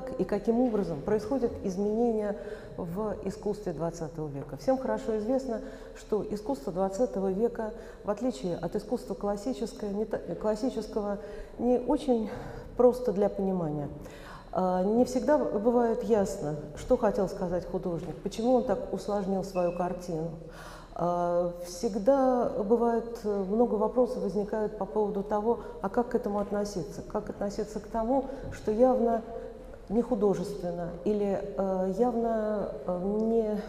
как и каким образом происходят изменения в искусстве XX века. Всем хорошо известно, что искусство XX века, в отличие от искусства классического, не, классического, не очень просто для понимания. А, не всегда бывает ясно, что хотел сказать художник, почему он так усложнил свою картину. А, всегда бывает э, много вопросов возникает по поводу того, а как к этому относиться, как относиться к тому, что явно не художественно или э, явно э, не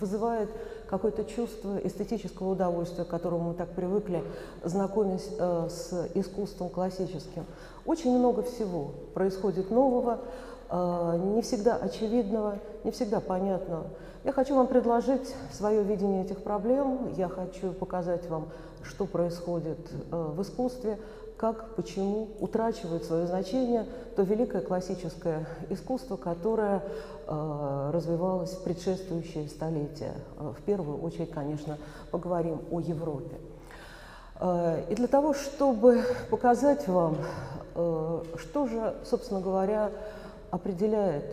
вызывает какое-то чувство эстетического удовольствия, к которому мы так привыкли, знакомясь с искусством классическим. Очень много всего происходит нового, не всегда очевидного, не всегда понятного. Я хочу вам предложить свое видение этих проблем, я хочу показать вам, что происходит э, в искусстве, как, почему утрачивает свое значение то великое классическое искусство, которое э, развивалось в предшествующие столетия. Э, в первую очередь, конечно, поговорим о Европе. И для того, чтобы показать вам, что же, собственно говоря, определяет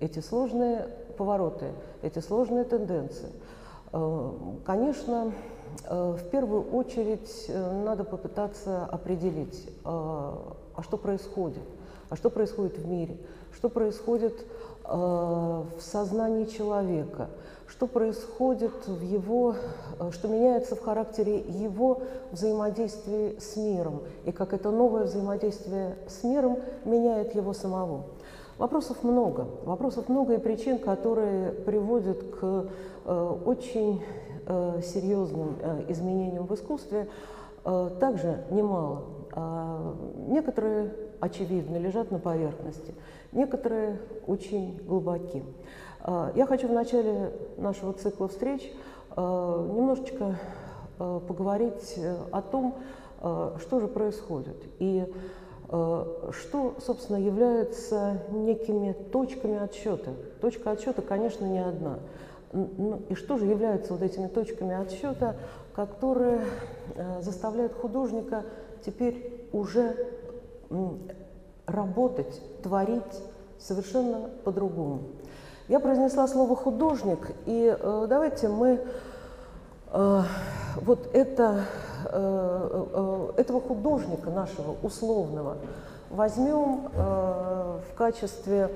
эти сложные повороты, эти сложные тенденции. Э, конечно, э, в первую очередь э, надо попытаться определить, а что происходит, а что происходит в мире, что происходит в сознании человека, что происходит в его, что меняется в характере его взаимодействия с миром, и как это новое взаимодействие с миром меняет его самого. Вопросов много. Вопросов много и причин, которые приводят к э, очень э, серьезным э, изменениям в искусстве, э, также немало. Э, некоторые, очевидно, лежат на поверхности, некоторые очень глубоки. Э, я хочу в начале нашего цикла встреч э, немножечко э, поговорить о том, э, что же происходит. И Э, что, собственно, является некими точками отсчета. Точка отсчета, конечно, не одна. Ну, и что же является вот этими точками отсчета, которые э, заставляют художника теперь уже работать, творить совершенно по-другому. Я произнесла слово «художник», и э, давайте мы э, вот это Э, э, этого художника нашего условного возьмем э, в качестве,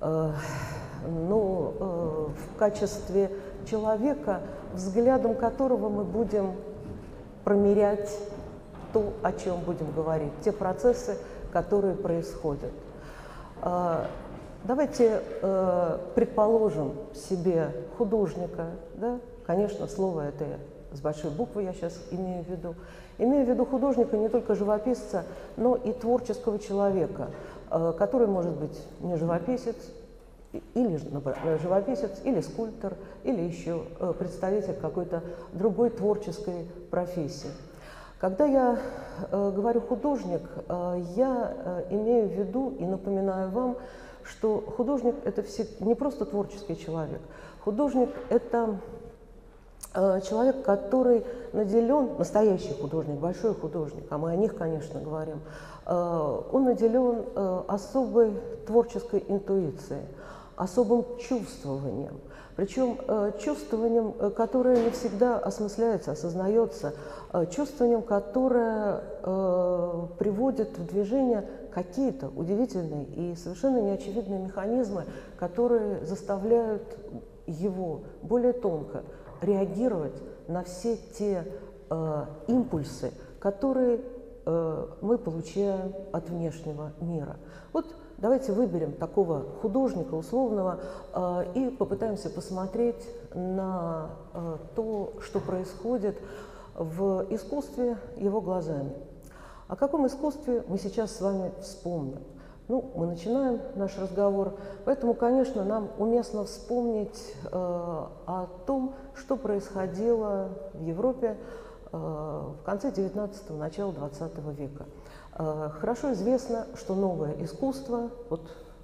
ну, в качестве человека, взглядом которого мы будем промерять то, о чем будем говорить, те процессы, которые происходят. Давайте предположим себе художника, да? конечно, слово это с большой буквы я сейчас имею в виду. Имею в виду художника не только живописца, но и творческого человека, э, который может быть не живописец, или живописец, или скульптор, или еще э, представитель какой-то другой творческой профессии. Когда я э, говорю художник, э, я э, имею в виду и напоминаю вам, что художник – это не просто творческий человек. Художник – это Э, человек, который наделен, настоящий художник, большой художник, а мы о них, конечно, говорим, э, он наделен э, особой творческой интуицией, особым чувствованием. Причем чувствованием, которое не всегда осмысляется, осознается, чувствованием, которое приводит в движение какие-то удивительные и совершенно неочевидные механизмы, которые заставляют его более тонко реагировать на все те э, импульсы, которые э, мы получаем от внешнего мира. Вот давайте выберем такого художника условного э, и попытаемся посмотреть на э, то, что происходит в искусстве его глазами. О каком искусстве мы сейчас с вами вспомним? Ну, мы начинаем наш разговор, поэтому, конечно, нам уместно вспомнить э, о том, что происходило в Европе э, в конце XIX – начала XX века. Э, хорошо известно, что новое искусство, вот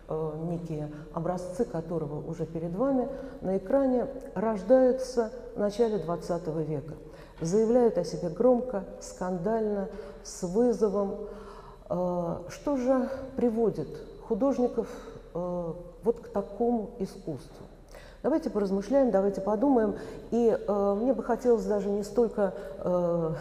э, некие образцы которого уже перед вами на экране, рождаются в начале XX века, заявляют о себе громко, скандально, с вызовом, Э, что же приводит художников э, вот к такому искусству. Давайте поразмышляем, давайте подумаем. И э, мне бы хотелось даже не столько э,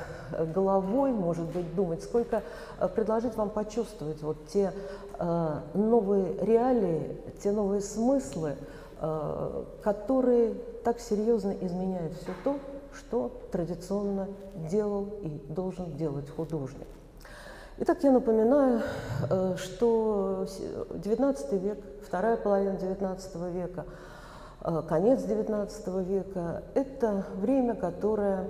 головой, может быть, думать, сколько э, предложить вам почувствовать вот те э, новые реалии, те новые смыслы, э, которые так серьезно изменяют все то, что традиционно делал и должен делать художник. Итак, я напоминаю, э, что XIX век, вторая половина XIX века – конец XIX века. Это время, которое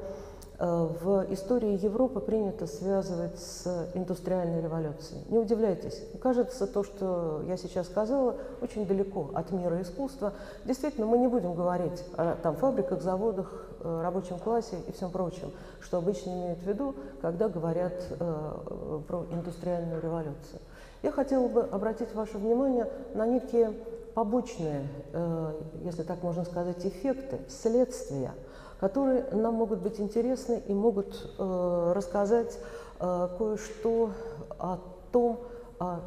э, в истории Европы принято связывать с индустриальной революцией. Не удивляйтесь, кажется, то, что я сейчас сказала, очень далеко от мира искусства. Действительно, мы не будем говорить о там, фабриках, заводах, э, рабочем классе и всем прочем, что обычно имеют в виду, когда говорят э, про индустриальную революцию. Я хотела бы обратить ваше внимание на некие побочные, э, если так можно сказать, эффекты, следствия, которые нам могут быть интересны и могут э, рассказать э, кое-что о том, а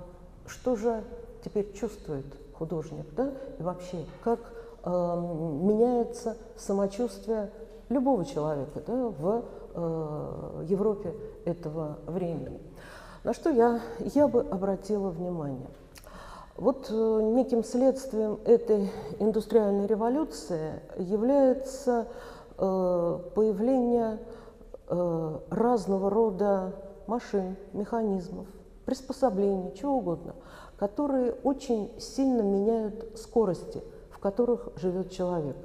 что же теперь чувствует художник, да, и вообще, как меняется самочувствие любого человека да, в Европе этого времени. На что я, я бы обратила внимание – вот э, неким следствием этой индустриальной революции является э, появление э, разного рода машин, механизмов, приспособлений, чего угодно, которые очень сильно меняют скорости, в которых живет человек.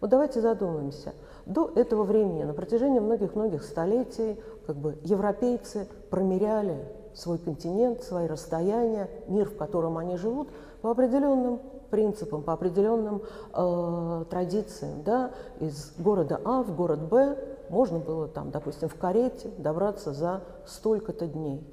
Вот давайте задумаемся. До этого времени, на протяжении многих-многих столетий, как бы европейцы промеряли свой континент, свои расстояния, мир, в котором они живут, по определенным принципам, по определенным э, традициям. Да? Из города А в город Б можно было, там, допустим, в карете добраться за столько-то дней.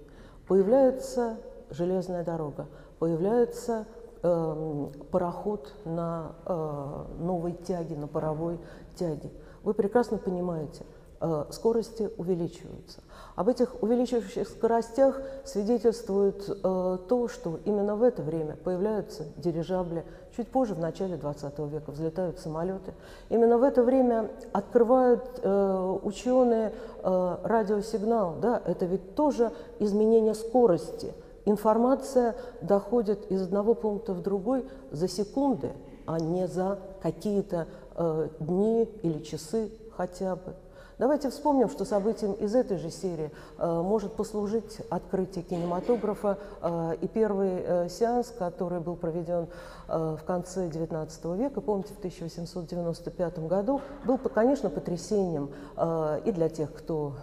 Появляется железная дорога, появляется э, пароход на э, новой тяге, на паровой тяге. Вы прекрасно понимаете, э, скорости увеличиваются. Об этих увеличивающих скоростях свидетельствует э, то, что именно в это время появляются дирижабли, чуть позже, в начале 20 века, взлетают самолеты. Именно в это время открывают э, ученые э, радиосигнал. Да? Это ведь тоже изменение скорости. Информация доходит из одного пункта в другой за секунды, а не за какие-то э, дни или часы хотя бы. Давайте вспомним, что событием из этой же серии э, может послужить открытие кинематографа э, и первый э, сеанс, который был проведен в конце XIX века, помните, в 1895 году, был, конечно, потрясением и для тех, кто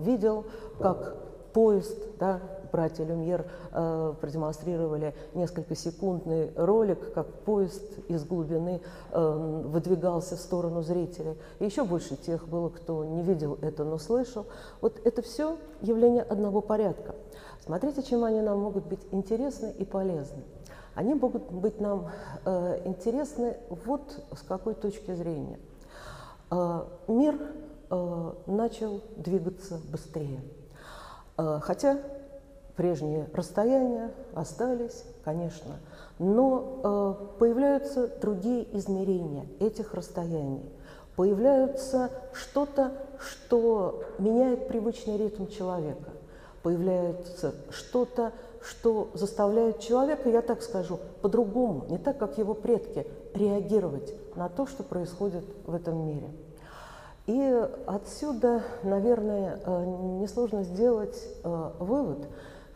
видел, как поезд, да, братья Люмьер э, продемонстрировали несколько секундный ролик, как поезд из глубины э, выдвигался в сторону зрителей. И еще больше тех было, кто не видел это, но слышал. Вот это все явление одного порядка. Смотрите, чем они нам могут быть интересны и полезны. Они могут быть нам э, интересны вот с какой точки зрения. Э, мир э, начал двигаться быстрее. Э, хотя прежние расстояния остались, конечно, но э, появляются другие измерения этих расстояний. Появляется что-то, что меняет привычный ритм человека. Появляется что-то, что заставляет человека, я так скажу, по-другому, не так, как его предки, реагировать на то, что происходит в этом мире. И отсюда, наверное, э, несложно сделать э, вывод,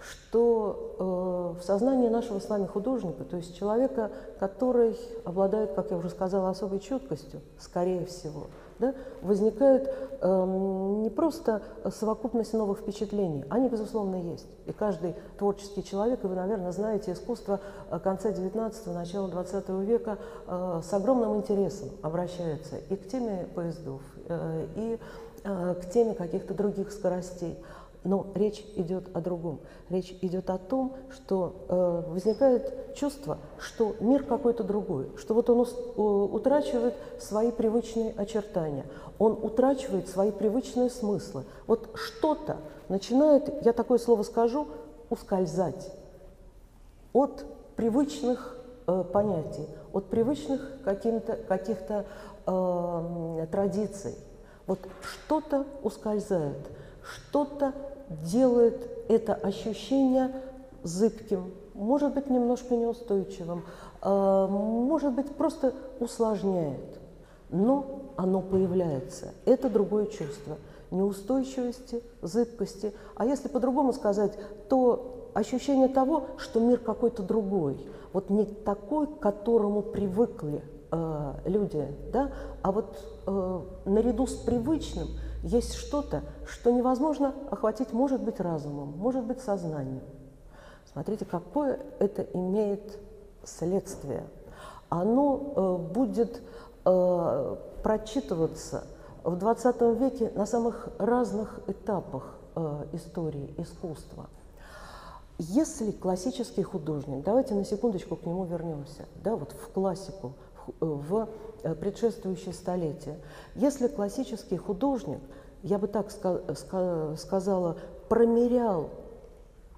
что э, в сознании нашего с вами художника, то есть человека, который обладает, как я уже сказала, особой чуткостью, скорее всего, да, возникает э, не просто совокупность новых впечатлений, они, безусловно, есть. И каждый творческий человек, и вы, наверное, знаете искусство конца XIX – начала XX века, э, с огромным интересом обращается и к теме поездов, э, и э, к теме каких-то других скоростей. Но речь идет о другом. Речь идет о том, что э, возникает чувство, что мир какой-то другой, что вот он ус, утрачивает свои привычные очертания, он утрачивает свои привычные смыслы. Вот что-то начинает, я такое слово скажу, ускользать от привычных э, понятий, от привычных каких-то каких э, традиций. Вот что-то ускользает, что-то делает это ощущение зыбким, может быть, немножко неустойчивым, э, может быть, просто усложняет. Но оно появляется. Это другое чувство неустойчивости, зыбкости. А если по-другому сказать, то ощущение того, что мир какой-то другой, вот не такой, к которому привыкли э, люди, да, а вот э, наряду с привычным есть что-то, что невозможно охватить, может быть, разумом, может быть, сознанием. Смотрите, какое это имеет следствие. Оно э, будет э, прочитываться в 20 веке на самых разных этапах э, истории искусства. Если классический художник, давайте на секундочку к нему вернемся, да, вот в классику, в э, предшествующее столетие. Если классический художник, я бы так сказала, промерял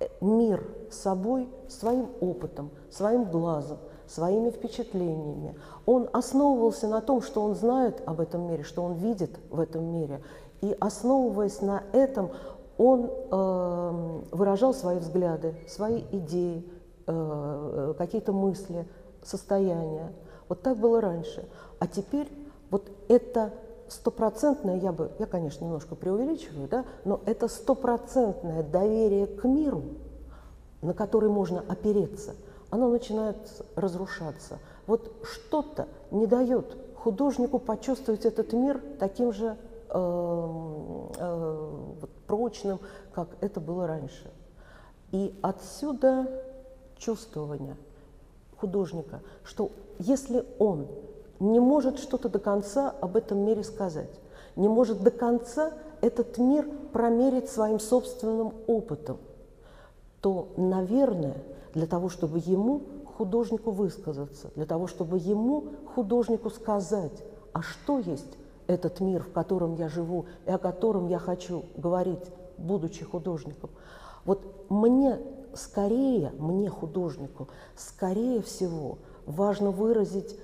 э, мир собой, своим опытом, своим глазом, своими впечатлениями, он основывался на том, что он знает об этом мире, что он видит в этом мире, и основываясь на этом, он э, выражал свои взгляды, свои идеи, э, какие-то мысли, состояния. Вот так было раньше. А теперь вот это стопроцентное, я бы, я, конечно, немножко преувеличиваю, да, но это стопроцентное доверие к миру, на который можно опереться, оно начинает разрушаться. Вот что-то не дает художнику почувствовать этот мир таким же э, э, прочным, как это было раньше. И отсюда чувствование художника, что если он не может что-то до конца об этом мире сказать, не может до конца этот мир промерить своим собственным опытом, то, наверное, для того, чтобы ему, художнику, высказаться, для того, чтобы ему, художнику, сказать, а что есть этот мир, в котором я живу и о котором я хочу говорить, будучи художником. Вот мне скорее, мне, художнику, скорее всего важно выразить,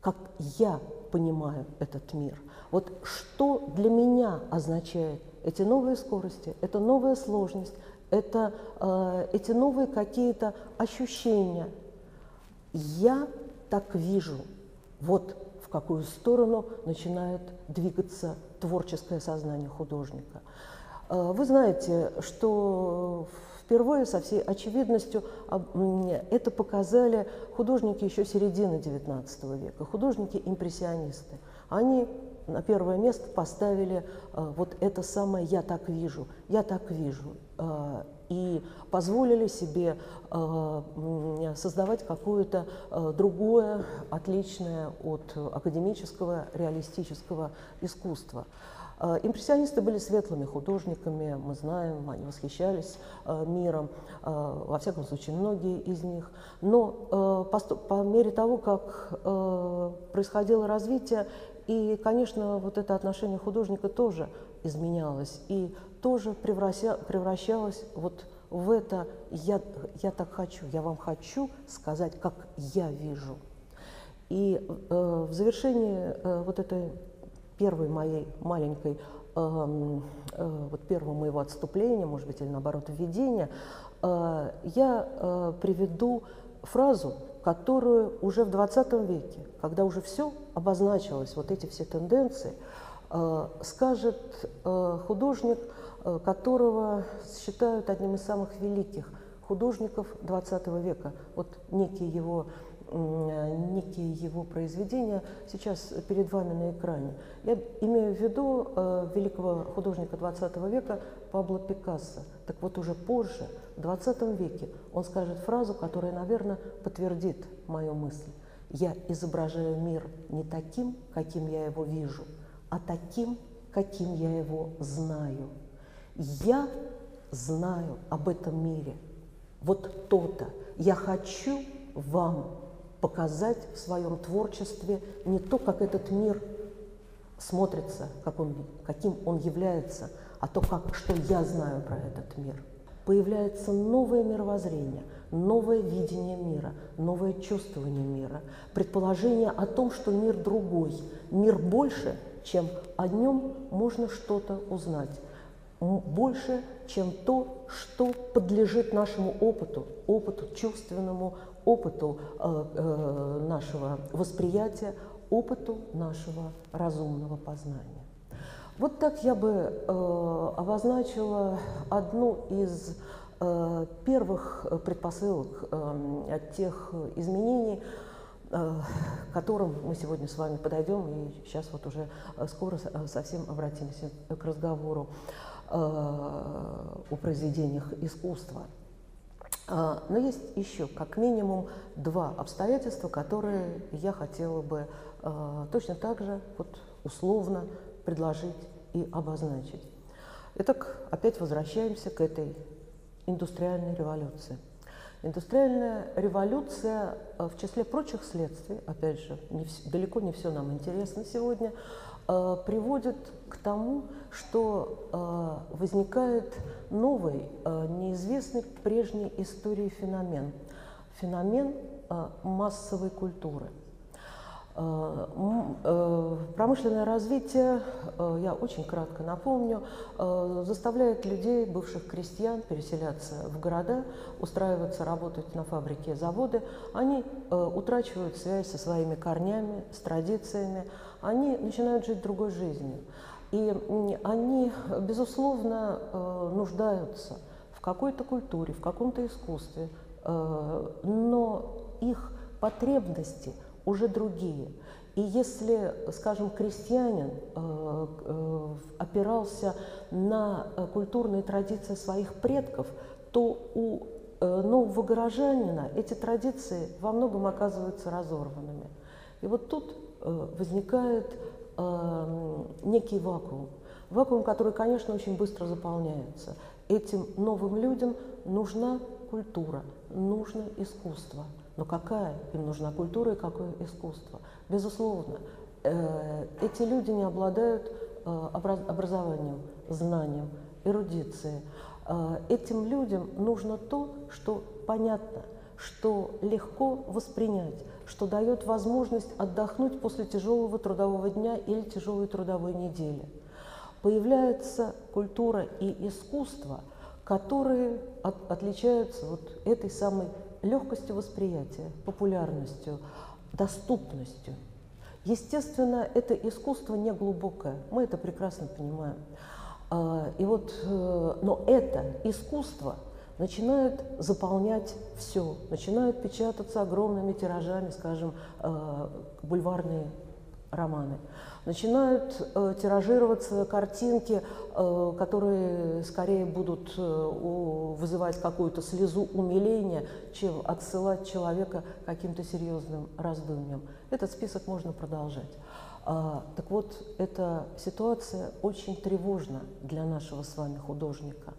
как я понимаю этот мир. Вот что для меня означает эти новые скорости, эта новая сложность, это э, эти новые какие-то ощущения. Я так вижу. Вот в какую сторону начинает двигаться творческое сознание художника. Э, вы знаете, что впервые со всей очевидностью это показали художники еще середины XIX века, художники-импрессионисты. Они на первое место поставили э, вот это самое «я так вижу», «я так вижу» э, и позволили себе э, создавать какое-то другое, отличное от академического, реалистического искусства. Импрессионисты были светлыми художниками, мы знаем, они восхищались миром, во всяком случае, многие из них. Но по, мере того, как происходило развитие, и, конечно, вот это отношение художника тоже изменялось и тоже превраща, превращалось вот в это я, «я так хочу», «я вам хочу сказать, как я вижу». И э, в завершении э, вот этой первой моей маленькой, э, э, вот первого моего отступления, может быть, или наоборот введения, э, я э, приведу фразу, которую уже в 20 веке, когда уже все обозначилось, вот эти все тенденции, скажет художник, которого считают одним из самых великих художников 20 века. Вот некий его некие его произведения сейчас перед вами на экране. Я имею в виду э, великого художника XX века Пабло Пикассо. Так вот уже позже, в XX веке, он скажет фразу, которая, наверное, подтвердит мою мысль. Я изображаю мир не таким, каким я его вижу, а таким, каким я его знаю. Я знаю об этом мире. Вот то-то. Я хочу вам показать в своем творчестве не то, как этот мир смотрится, как он, каким он является, а то, как, что я знаю про этот мир. Появляется новое мировоззрение, новое видение мира, новое чувствование мира, предположение о том, что мир другой, мир больше, чем о нем можно что-то узнать, больше, чем то, что подлежит нашему опыту, опыту чувственному, опыту э, э, нашего восприятия, опыту нашего разумного познания. Вот так я бы э, обозначила одну из первых предпосылок от тех изменений, к которым мы сегодня с вами подойдем, и сейчас вот уже скоро совсем обратимся к разговору о произведениях искусства. Э, но есть еще как минимум два обстоятельства, которые я хотела бы э, точно так же вот условно предложить и обозначить. Итак, опять возвращаемся к этой индустриальной революции. Индустриальная революция э, в числе прочих следствий, опять же, не далеко не все нам интересно сегодня, приводит к тому, что э, возникает новый, неизвестный прежней истории феномен. Феномен массовой культуры – Э, э, промышленное развитие, э, я очень кратко напомню, заставляет людей, бывших крестьян, переселяться в города, устраиваться, работать на фабрике, заводы. Они утрачивают связь со своими корнями, с традициями, они начинают жить другой жизнью. И они, безусловно, нуждаются в какой-то культуре, в каком-то искусстве, но их потребности – уже другие. И если, скажем, крестьянин э, э, опирался на э, культурные традиции своих предков, то у э, нового горожанина эти традиции во многом оказываются разорванными. И вот тут э, возникает э, некий вакуум. Вакуум, который, конечно, очень быстро заполняется. Этим новым людям нужна культура, нужно искусство – но какая им нужна культура и какое искусство? Безусловно, э, эти люди не обладают э, образованием, знанием, эрудицией. Э, этим людям нужно то, что понятно, что легко воспринять, что дает возможность отдохнуть после тяжелого трудового дня или тяжелой трудовой недели. Появляется культура и искусство, которые от, отличаются вот этой самой легкостью восприятия, популярностью, доступностью. Естественно, это искусство не глубокое, мы это прекрасно понимаем. А, и вот, э, но это искусство начинает заполнять все, начинают печататься огромными тиражами, скажем, э, бульварные романы. Начинают э, тиражироваться картинки, э, которые скорее будут вызывать какую-то слезу умиления, чем отсылать человека каким-то серьезным раздумьям. Этот список можно продолжать. А, так вот, эта ситуация очень тревожна для нашего с вами художника,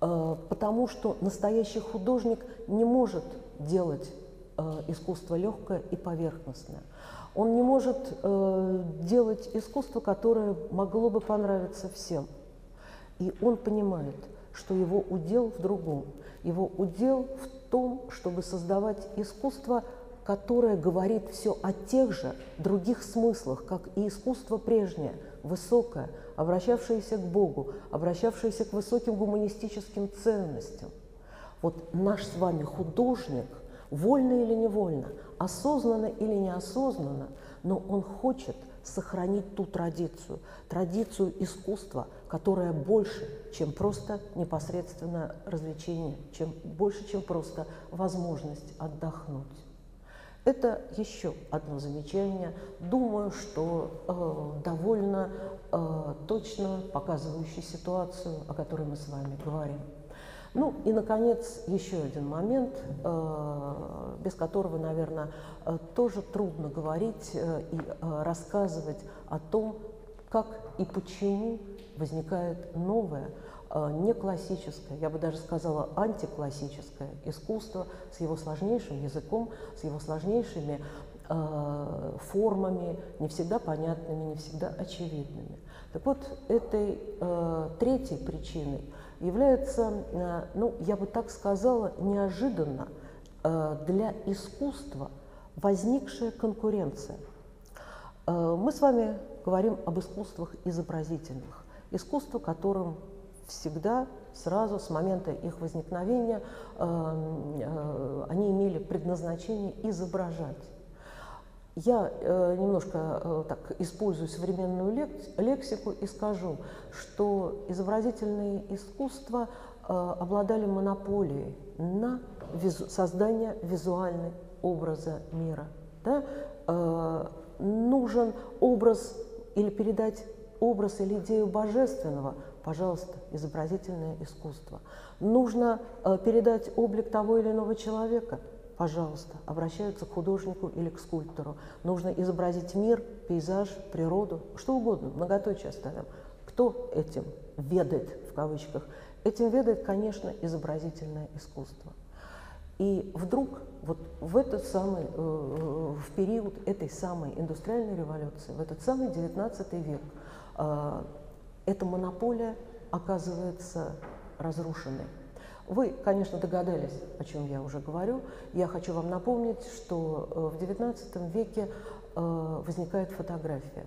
потому что настоящий художник не может делать а, искусство легкое и поверхностное. Он не может э, делать искусство, которое могло бы понравиться всем. И он понимает, что его удел в другом. Его удел в том, чтобы создавать искусство, которое говорит все о тех же других смыслах, как и искусство прежнее, высокое, обращавшееся к Богу, обращавшееся к высоким гуманистическим ценностям. Вот наш с вами художник, вольно или невольно, осознанно или неосознанно, но он хочет сохранить ту традицию, традицию искусства, которая больше, чем просто непосредственно развлечение, чем, больше, чем просто возможность отдохнуть. Это еще одно замечание, думаю, что э, довольно э, точно показывающее ситуацию, о которой мы с вами говорим. Ну и, наконец, еще один момент, э, без которого, наверное, э, тоже трудно говорить э, и рассказывать о том, как и почему возникает новое, не классическое, я бы даже сказала антиклассическое искусство с его сложнейшим языком, с его сложнейшими формами, не всегда понятными, не всегда очевидными. Так вот, этой третьей причиной является, ну, я бы так сказала, неожиданно для искусства возникшая конкуренция. Мы с вами говорим об искусствах изобразительных, искусство, которым всегда сразу с момента их возникновения э, э, они имели предназначение изображать. Я э, немножко э, так использую современную лек лексику и скажу, что изобразительные искусства обладали монополией на визу создание визуального образа мира. Да? Нужен образ или передать образ или идею божественного, пожалуйста, изобразительное искусство. Нужно э, передать облик того или иного человека, пожалуйста, обращаются к художнику или к скульптору. Нужно изобразить мир, пейзаж, природу, что угодно, многоточие оставим. Кто этим ведает, в кавычках? Этим ведает, конечно, изобразительное искусство. И вдруг вот в этот самый, э, в период этой самой индустриальной революции, в этот самый XIX век, э, эта монополия оказывается разрушенной. Вы, конечно, догадались, о чем я уже говорю. Я хочу вам напомнить, что э, в XIX веке э, возникает фотография.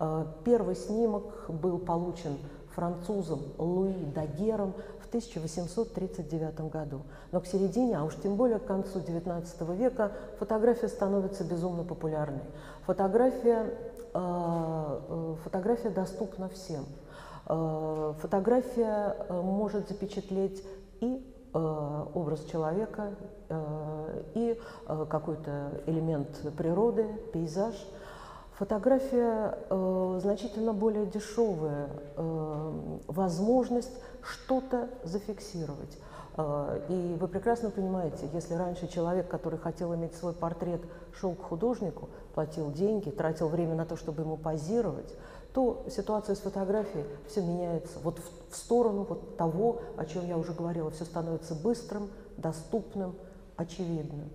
Э, первый снимок был получен французом Луи Дагером в 1839 году. Но к середине, а уж тем более к концу XIX века, фотография становится безумно популярной. Фотография, фотография доступна всем. Э, фотография э, может запечатлеть и э, образ человека, и какой-то элемент природы, пейзаж. Фотография значительно более дешевая возможность что-то зафиксировать. И вы прекрасно понимаете, если раньше человек, который хотел иметь свой портрет, шел к художнику, платил деньги, тратил время на то, чтобы ему позировать, то ситуация с фотографией все меняется вот в, в сторону вот того, о чем я уже говорила, все становится быстрым, доступным, очевидным.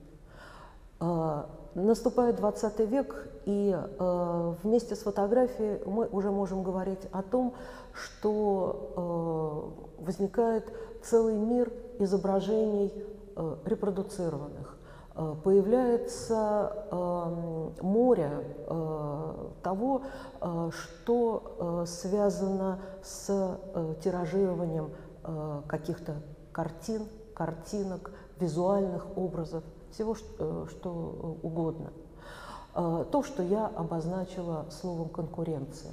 Э, наступает 20 век, и э, вместе с фотографией мы уже можем говорить о том, что э, возникает целый мир изображений э, репродуцированных. Э, появляется море э, того, э, что связано с тиражированием каких-то картин, картинок, визуальных образов, всего что угодно. То, что я обозначила словом конкуренция.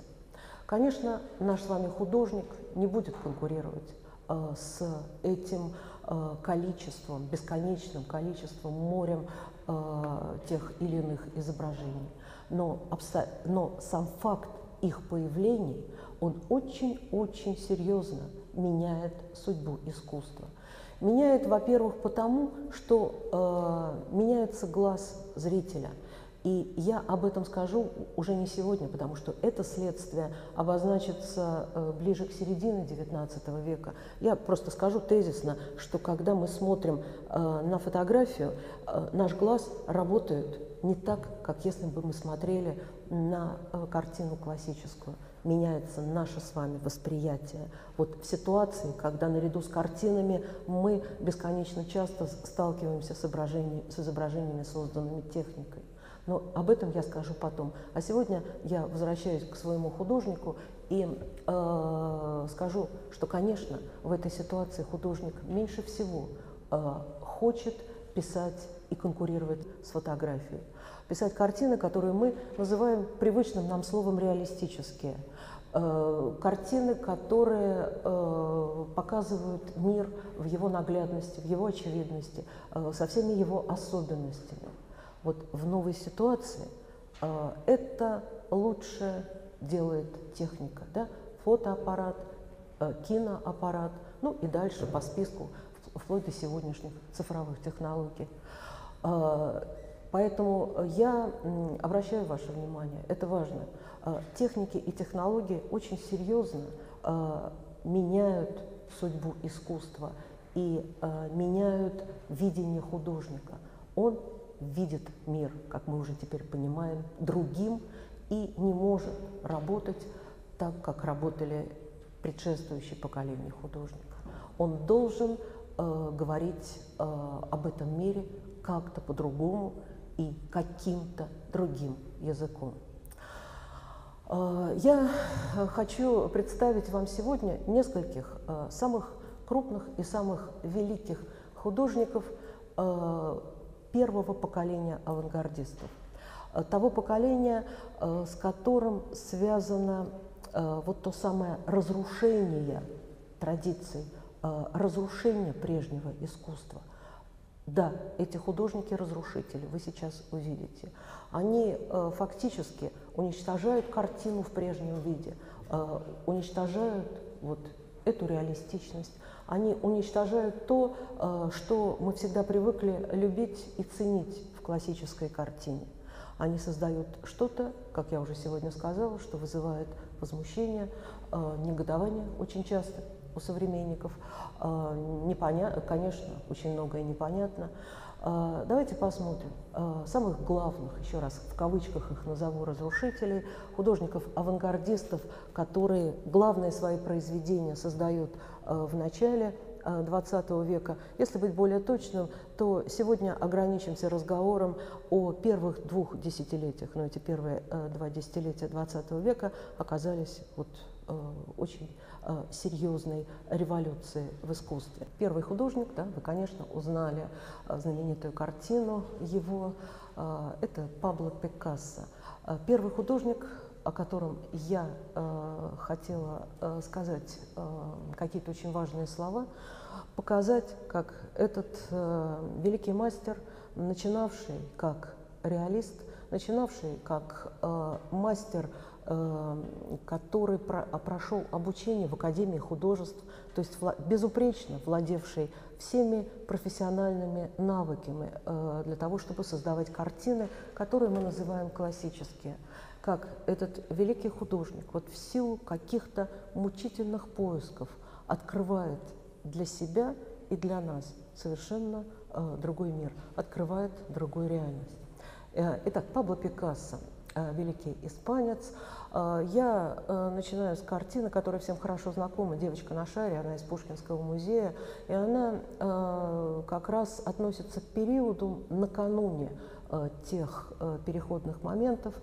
Конечно, наш с вами художник не будет конкурировать с этим Э, количеством, бесконечным количеством, морем э, тех или иных изображений. Но, но сам факт их появления, он очень-очень серьезно меняет судьбу искусства. Меняет, во-первых, потому, что э, меняется глаз зрителя – и я об этом скажу уже не сегодня, потому что это следствие обозначится э, ближе к середине XIX века. Я просто скажу тезисно, что когда мы смотрим э, на фотографию, э, наш глаз работает не так, как если бы мы смотрели на картину классическую. Меняется наше с вами восприятие. Вот в ситуации, когда наряду с картинами мы бесконечно часто сталкиваемся с изображениями, с изображениями созданными техникой. Но об этом я скажу потом. А сегодня я возвращаюсь к своему художнику и э, скажу, что, конечно, в этой ситуации художник меньше всего э, хочет писать и конкурировать с фотографией. Писать картины, которые мы называем привычным нам словом реалистические. Э, картины, которые э, показывают мир в его наглядности, в его очевидности, э, со всеми его особенностями вот в новой ситуации это лучше делает техника, да? фотоаппарат, киноаппарат, ну и дальше по списку, вплоть до сегодняшних цифровых технологий. Поэтому я обращаю ваше внимание, это важно, э, техники и технологии очень серьезно э, меняют судьбу искусства и э, меняют видение художника. Он видит мир, как мы уже теперь понимаем, другим и не может работать так, как работали предшествующие поколения художников. Он должен э, говорить э, об этом мире как-то по-другому и каким-то другим языком. Э, я хочу представить вам сегодня нескольких э, самых крупных и самых великих художников э, первого поколения авангардистов, того поколения, с которым связано вот то самое разрушение традиций, разрушение прежнего искусства – да, эти художники-разрушители, вы сейчас увидите, они э, фактически уничтожают картину в прежнем виде, э, уничтожают вот эту реалистичность, они уничтожают то, э, что мы всегда привыкли любить и ценить в классической картине. Они создают что-то, как я уже сегодня сказала, что вызывает возмущение, э, негодование очень часто у современников. Э, непонятно, конечно, очень многое непонятно. Э, давайте посмотрим э, самых главных, еще раз в кавычках их назову, разрушителей, художников-авангардистов, которые главные свои произведения создают в начале XX века. Если быть более точным, то сегодня ограничимся разговором о первых двух десятилетиях, но эти первые два десятилетия XX века оказались вот очень Э, серьезной революции в искусстве. Первый художник, да, вы, конечно, узнали э, знаменитую картину его, э, это Пабло Пикассо. Первый художник, о котором я хотела сказать какие-то очень важные слова, показать, как этот великий мастер, начинавший как реалист, начинавший как мастер который прошел обучение в Академии художеств, то есть безупречно владевший всеми профессиональными навыками э, для того, чтобы создавать картины, которые мы называем классические. Как этот великий художник вот в силу каких-то мучительных поисков открывает для себя и для нас совершенно э, другой мир, открывает другую реальность. Э, итак, Пабло Пикассо – великий испанец. Э, я э, начинаю с картины, которая всем хорошо знакома, «Девочка на шаре», она из Пушкинского музея, и она как раз относится к периоду накануне тех переходных моментов,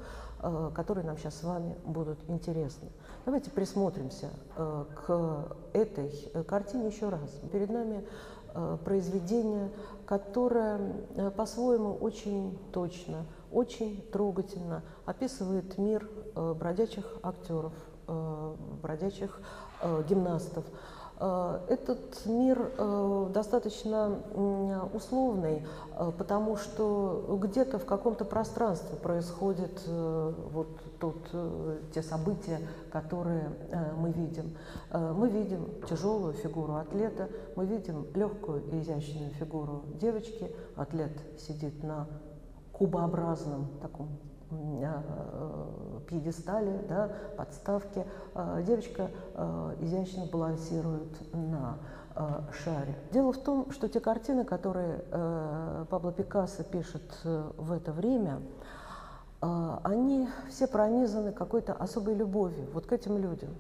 которые нам сейчас с вами будут интересны. Давайте присмотримся к этой картине еще раз. Перед нами произведение, которое по-своему очень точно – очень трогательно описывает мир э, бродячих актеров, э, бродячих э, гимнастов. Этот мир достаточно условный, потому что где-то в каком-то пространстве происходят вот тут те события, которые мы видим. Мы видим тяжелую фигуру атлета, мы видим легкую и изящную фигуру девочки. Атлет сидит на кубообразном таком э, пьедестале, да, подставке, а, девочка а, изящно балансирует на шаре. Дело в том, что те картины, которые э, Пабло Пикассо пишет э, в это время, они все пронизаны какой-то особой любовью вот к этим людям.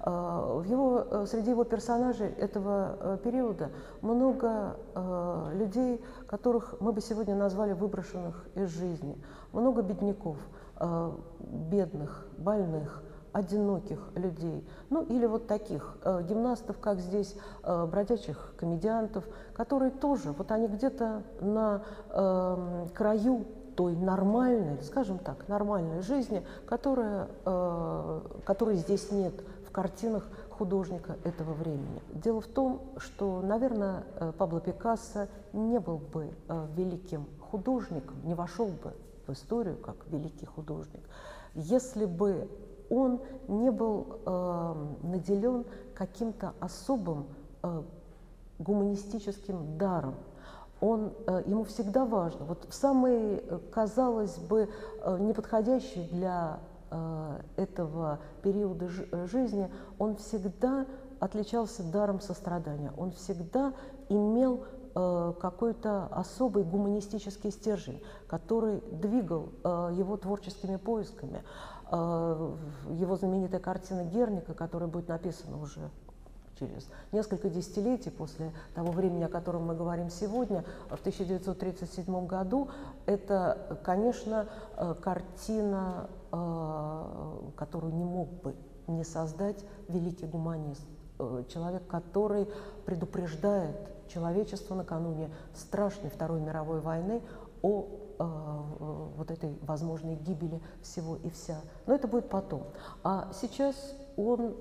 В его, среди его персонажей этого периода много людей, которых мы бы сегодня назвали выброшенных из жизни, много бедняков, бедных, больных, одиноких людей, ну или вот таких э, гимнастов, как здесь, э, бродячих комедиантов, которые тоже, вот они где-то на э, краю той нормальной, скажем так, нормальной жизни, которая, э, которой здесь нет в картинах художника этого времени. Дело в том, что, наверное, э, Пабло Пикассо не был бы э, великим художником, не вошел бы в историю как великий художник, если бы он не был э, наделен каким-то особым гуманистическим даром, он, ему всегда важно, вот в самый, э, казалось бы, неподходящий для этого периода жизни, он всегда отличался даром сострадания, он всегда имел какой-то особый гуманистический стержень, который двигал его творческими поисками. Его знаменитая картина Герника, которая будет написана уже через несколько десятилетий после того времени, о котором мы говорим сегодня, в 1937 году, это, конечно, э, картина, э, которую не мог бы не создать великий гуманист, э, человек, который предупреждает человечество накануне страшной Второй мировой войны о вот этой возможной гибели всего и вся. Но это будет потом. А сейчас он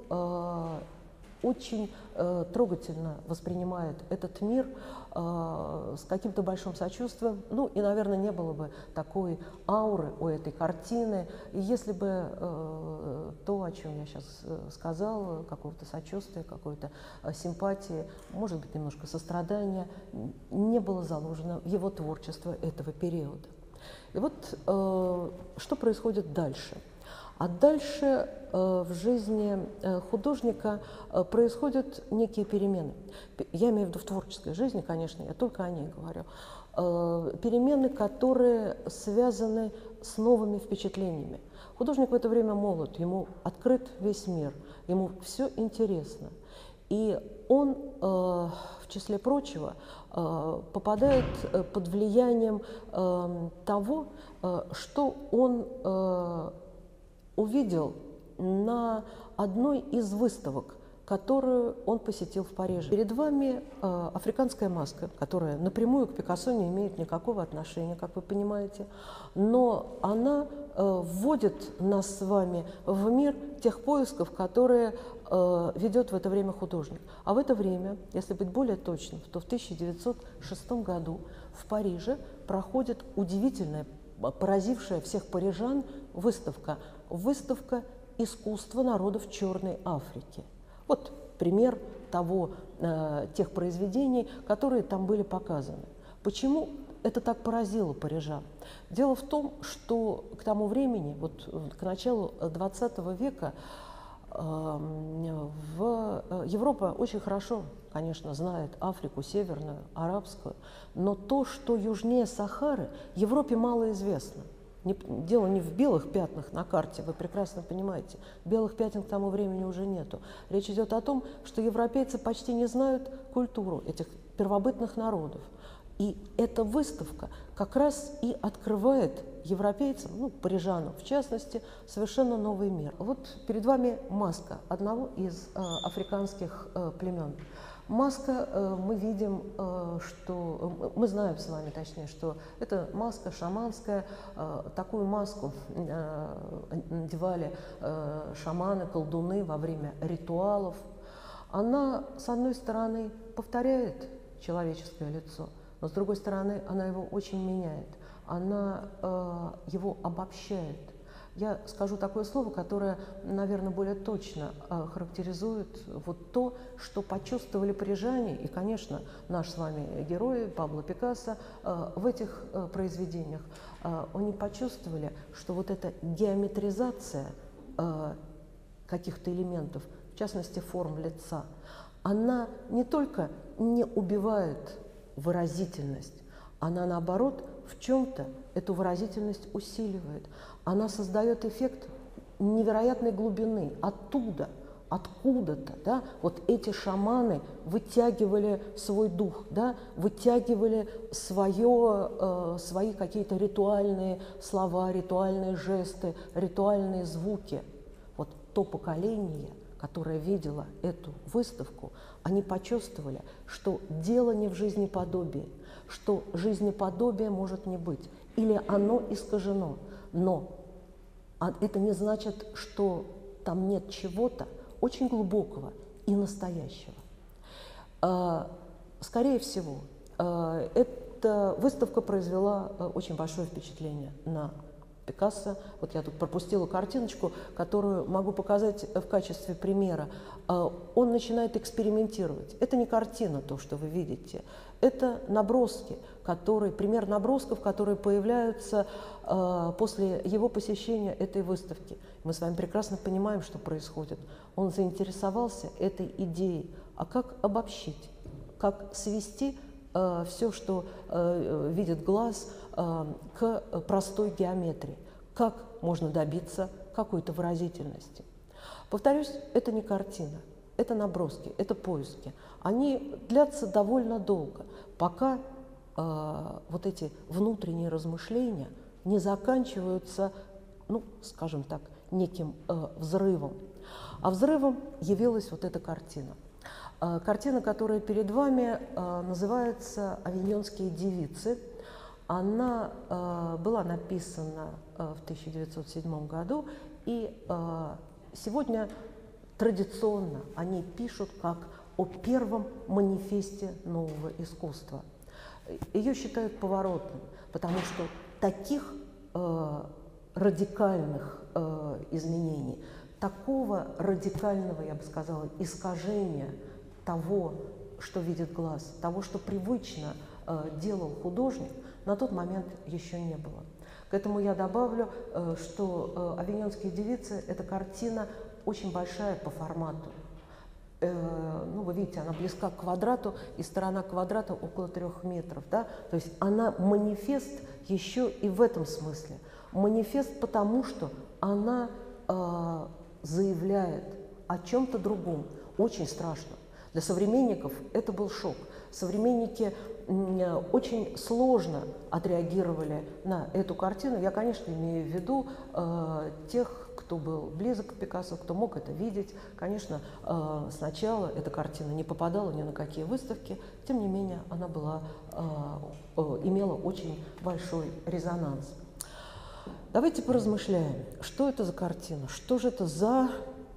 очень э, трогательно воспринимает этот мир э, с каким-то большим сочувствием. Ну и, наверное, не было бы такой ауры у этой картины, если бы э, то, о чем я сейчас э, сказала, какого-то сочувствия, какой-то э, симпатии, может быть, немножко сострадания, не было заложено в его творчество этого периода. И вот э, что происходит дальше – а дальше э, в жизни э, художника э, происходят некие перемены. Я имею в виду в творческой жизни, конечно, я только о ней говорю. Перемены, которые связаны с новыми впечатлениями. Художник в это время молод, ему открыт весь мир, ему все интересно. И он, в числе прочего, попадает под влиянием того, что он увидел на одной из выставок, которую он посетил в Париже. Перед вами э, африканская маска, которая напрямую к Пикассо не имеет никакого отношения, как вы понимаете, но она э, вводит нас с вами в мир тех поисков, которые э, ведет в это время художник. А в это время, если быть более точным, то в 1906 году в Париже проходит удивительная, поразившая всех парижан выставка выставка искусства народов Черной Африки. Вот пример того, э, тех произведений, которые там были показаны. Почему это так поразило парижан? Дело в том, что к тому времени, вот к началу XX века, эм, в э, Европа очень хорошо, конечно, знает Африку северную, арабскую, но то, что южнее Сахары, Европе мало известно – не, дело не в белых пятнах на карте, вы прекрасно понимаете. Белых пятен к тому времени уже нету. Речь идет о том, что европейцы почти не знают культуру этих первобытных народов. И эта выставка как раз и открывает европейцам, ну, парижанам в частности, совершенно новый мир. Вот перед вами маска одного из э, африканских э, племен. Маска, э, мы видим, э, что э, мы знаем с вами, точнее, что это маска шаманская. Такую маску надевали шаманы, колдуны во время ритуалов. Она, с одной стороны, повторяет человеческое лицо, но с другой стороны, она его очень меняет. Она его обобщает – я скажу такое слово, которое, наверное, более точно э, характеризует вот то, что почувствовали парижане и, конечно, наш с вами герой Пабло Пикассо э, в этих э, произведениях. Они почувствовали, что вот эта геометризация каких-то элементов, в частности форм лица, она не только не убивает выразительность, она наоборот в чем-то эту выразительность усиливает. Она создает эффект невероятной глубины, оттуда, откуда-то, да, вот эти шаманы вытягивали свой дух, да, вытягивали свое, э, свои какие-то ритуальные слова, ритуальные жесты, ритуальные звуки. Вот то поколение, которое видело эту выставку, они почувствовали, что дело не в жизнеподобии, что жизнеподобие может не быть, или оно искажено. Но а это не значит, что там нет чего-то очень глубокого и настоящего. А, скорее всего, а, эта выставка произвела а, очень большое впечатление на Пикассо. Вот я тут пропустила картиночку, которую могу показать в качестве примера. Он начинает экспериментировать. Это не картина, то, что вы видите. Это наброски, которые, пример набросков, которые появляются э, после его посещения этой выставки. Мы с вами прекрасно понимаем, что происходит. Он заинтересовался этой идеей. А как обобщить, как свести э, все, что э, видит глаз, э, к простой геометрии? Как можно добиться какой-то выразительности? Повторюсь, это не картина, это наброски, это поиски. Они длятся довольно долго, пока э, вот эти внутренние размышления не заканчиваются, ну, скажем так, неким э, взрывом. А взрывом явилась вот эта картина. Э, картина, которая перед вами, э, называется «Авиньонские девицы». Она э, была написана э, в 1907 году, и э, сегодня традиционно они пишут как о первом манифесте нового искусства. Ее считают поворотным, потому что таких э, радикальных э, изменений, такого радикального, я бы сказала, искажения того, что видит глаз, того, что привычно э, делал художник, на тот момент еще не было. К этому я добавлю, э, что э, «Авиньонские девицы» – это картина очень большая по формату. Э, ну, вы видите, она близка к квадрату, и сторона квадрата около трех метров. Да? То есть она манифест еще и в этом смысле. Манифест потому, что она э, заявляет о чем-то другом. Очень страшно. Для современников это был шок. Современники очень сложно отреагировали на эту картину. Я, конечно, имею в виду э, тех кто был близок к Пикассо, кто мог это видеть. Конечно, э, сначала эта картина не попадала ни на какие выставки, тем не менее она была, э, имела очень большой резонанс. Давайте поразмышляем, что это за картина, что же это за,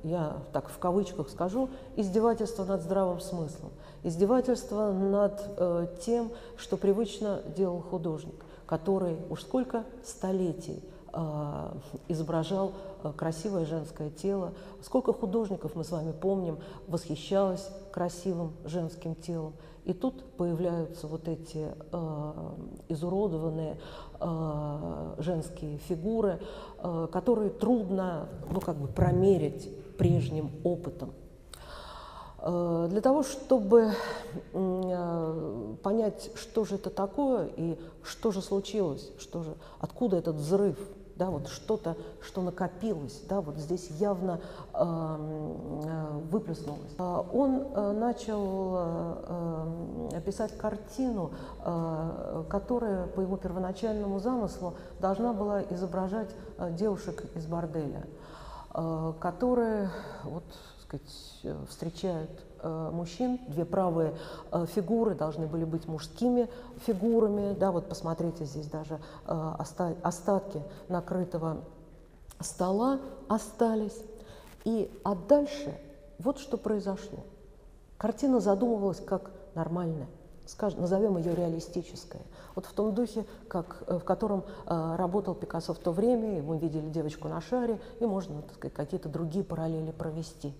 я так в кавычках скажу, издевательство над здравым смыслом, издевательство над э, тем, что привычно делал художник, который уж сколько столетий изображал Э, красивое женское тело. Сколько художников мы с вами помним восхищалось красивым женским телом. И тут появляются вот эти э, изуродованные э, женские фигуры, э, которые трудно ну, как бы промерить прежним опытом. Для того, чтобы понять, что же это такое и что же случилось, что же, откуда этот взрыв – да, вот что-то, что накопилось, да, вот здесь явно эм, э, выплеснулось. А он э, начал э, писать картину, э, которая по его первоначальному замыслу должна была изображать э, девушек из борделя, э, которые вот, сказать, встречают Э, мужчин, две правые э, фигуры должны были быть мужскими фигурами. Да, вот посмотрите, здесь даже э, остатки накрытого стола остались. И, а дальше вот что произошло. Картина задумывалась как нормальная, скажем, назовем ее реалистическая. Вот в том духе, как, в котором э, работал Пикассо в то время, и мы видели девочку на шаре, и можно какие-то другие параллели провести.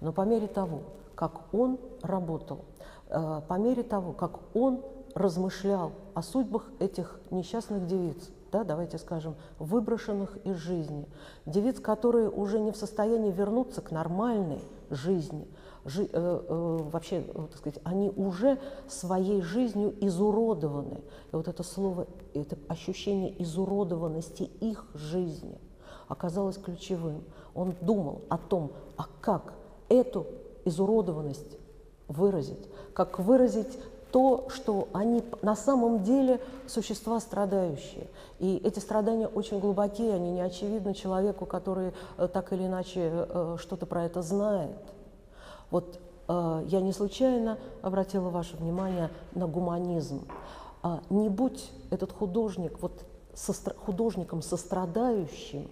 Но по мере того, как он работал, э, по мере того, как он размышлял о судьбах этих несчастных девиц, да, давайте скажем, выброшенных из жизни, девиц, которые уже не в состоянии вернуться к нормальной жизни, жи, э, э, вообще, э, так сказать, они уже своей жизнью изуродованы. И вот это слово, это ощущение изуродованности их жизни оказалось ключевым. Он думал о том, а как эту изуродованность выразить, как выразить то, что они на самом деле существа страдающие. И эти страдания очень глубокие, они не очевидны человеку, который э, так или иначе э, что-то про это знает. Вот э, я не случайно обратила ваше внимание на гуманизм. А не будь этот художник вот состра художником сострадающим,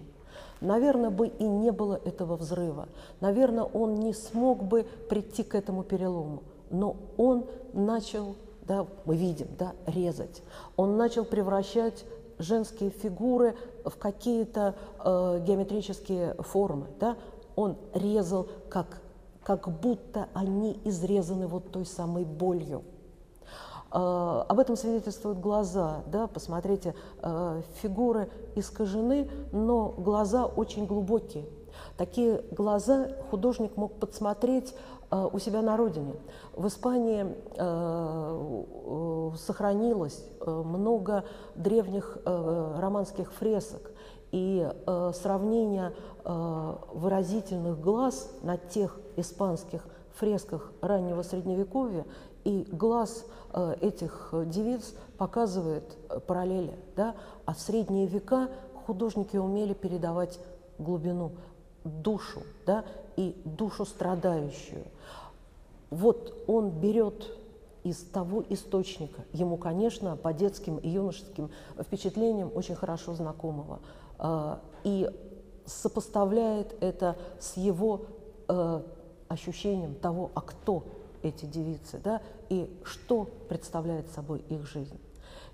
наверное, бы и не было этого взрыва. Наверное, он не смог бы прийти к этому перелому. Но он начал, да, мы видим, да, резать. Он начал превращать женские фигуры в какие-то э, геометрические формы. Да? Он резал, как, как будто они изрезаны вот той самой болью. А, об этом свидетельствуют глаза. Да? Посмотрите, а, фигуры искажены, но глаза очень глубокие. Такие глаза художник мог подсмотреть а, у себя на родине. В Испании сохранилось много древних романских фресок. И сравнение выразительных глаз на тех испанских фресках раннего Средневековья и глаз э, этих девиц показывает э, параллели. Да? А в средние века художники умели передавать глубину, душу, да, и душу страдающую. Вот он берет из того источника, ему, конечно, по детским и юношеским впечатлениям очень хорошо знакомого, э, и сопоставляет это с его э, ощущением того, а кто эти девицы, да, и что представляет собой их жизнь.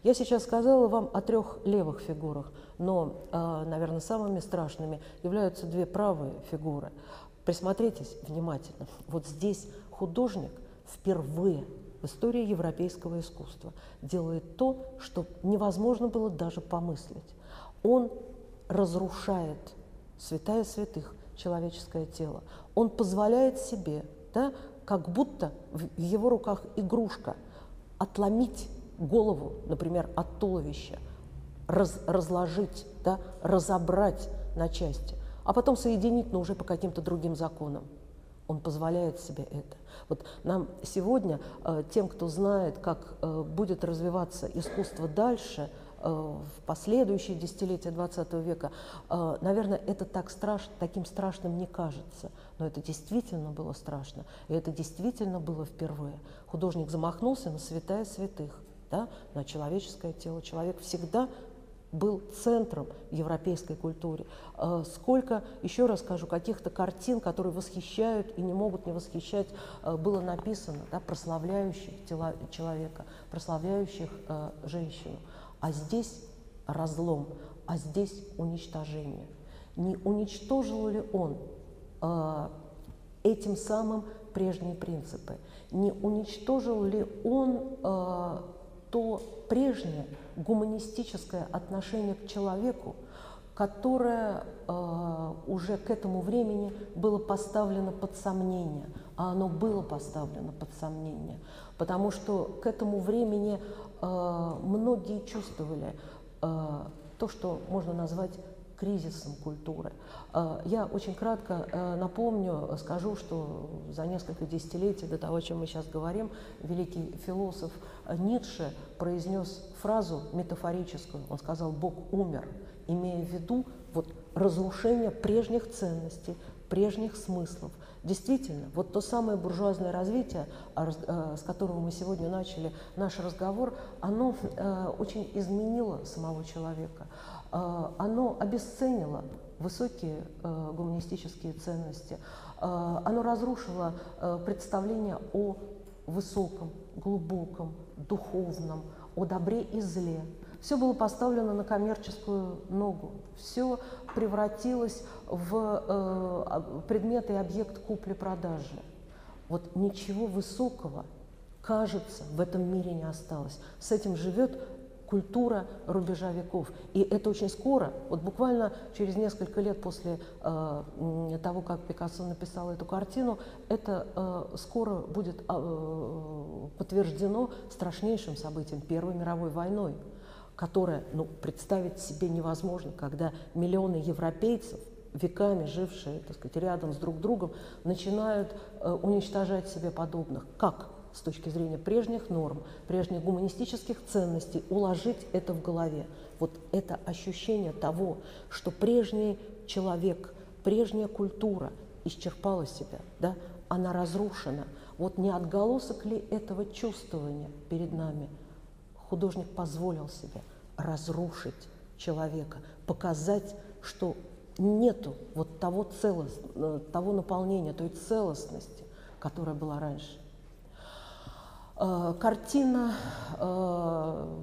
Я сейчас сказала вам о трех левых фигурах, но, э, наверное, самыми страшными являются две правые фигуры. Присмотритесь внимательно. Вот здесь художник впервые в истории европейского искусства делает то, что невозможно было даже помыслить. Он разрушает святая святых, человеческое тело. Он позволяет себе, да, как будто в его руках игрушка, отломить голову, например, от туловища, раз, разложить, да, разобрать на части, а потом соединить, но уже по каким-то другим законам. Он позволяет себе это. Вот нам сегодня, э, тем, кто знает, как э, будет развиваться искусство дальше, в последующие десятилетия XX века, наверное, это так страшно, таким страшным не кажется. Но это действительно было страшно. И это действительно было впервые. Художник замахнулся на святая святых, да, на человеческое тело. Человек всегда был центром европейской культуры. Э, сколько, еще раз скажу, каких-то картин, которые восхищают и не могут не восхищать, э, было написано, да, прославляющих тела, человека, прославляющих э, женщину. А здесь разлом, а здесь уничтожение. Не уничтожил ли он э, этим самым прежние принципы? Не уничтожил ли он э, то прежнее гуманистическое отношение к человеку, которое э, уже к этому времени было поставлено под сомнение, а оно было поставлено под сомнение, потому что к этому времени э, многие чувствовали э, то, что можно назвать кризисом культуры. Э, я очень кратко э, напомню, скажу, что за несколько десятилетий до того, о чем мы сейчас говорим, великий философ Ницше произнес фразу метафорическую. Он сказал «Бог умер», имея в виду вот разрушение прежних ценностей, прежних смыслов. Действительно, вот то самое буржуазное развитие, э, с которого мы сегодня начали наш разговор, оно очень изменило самого человека. А, оно обесценило высокие э, гуманистические ценности, а, оно разрушило э, представление о высоком, глубоком, духовном, о добре и зле. Все было поставлено на коммерческую ногу, все превратилось в э, предмет и объект купли-продажи. Вот ничего высокого, кажется, в этом мире не осталось. С этим живет культура рубежа веков. И это очень скоро, вот буквально через несколько лет после э, того, как Пикассо написал эту картину, это э, скоро будет э, подтверждено страшнейшим событием Первой мировой войной, которая ну, представить себе невозможно, когда миллионы европейцев веками жившие так сказать, рядом с друг другом, начинают э, уничтожать себе подобных. Как? с точки зрения прежних норм, прежних гуманистических ценностей, уложить это в голове. Вот это ощущение того, что прежний человек, прежняя культура исчерпала себя, да, она разрушена. Вот не отголосок ли этого чувствования перед нами художник позволил себе разрушить человека, показать, что нету вот того целост, э, того наполнения, той целостности, которая была раньше. Э, картина, э,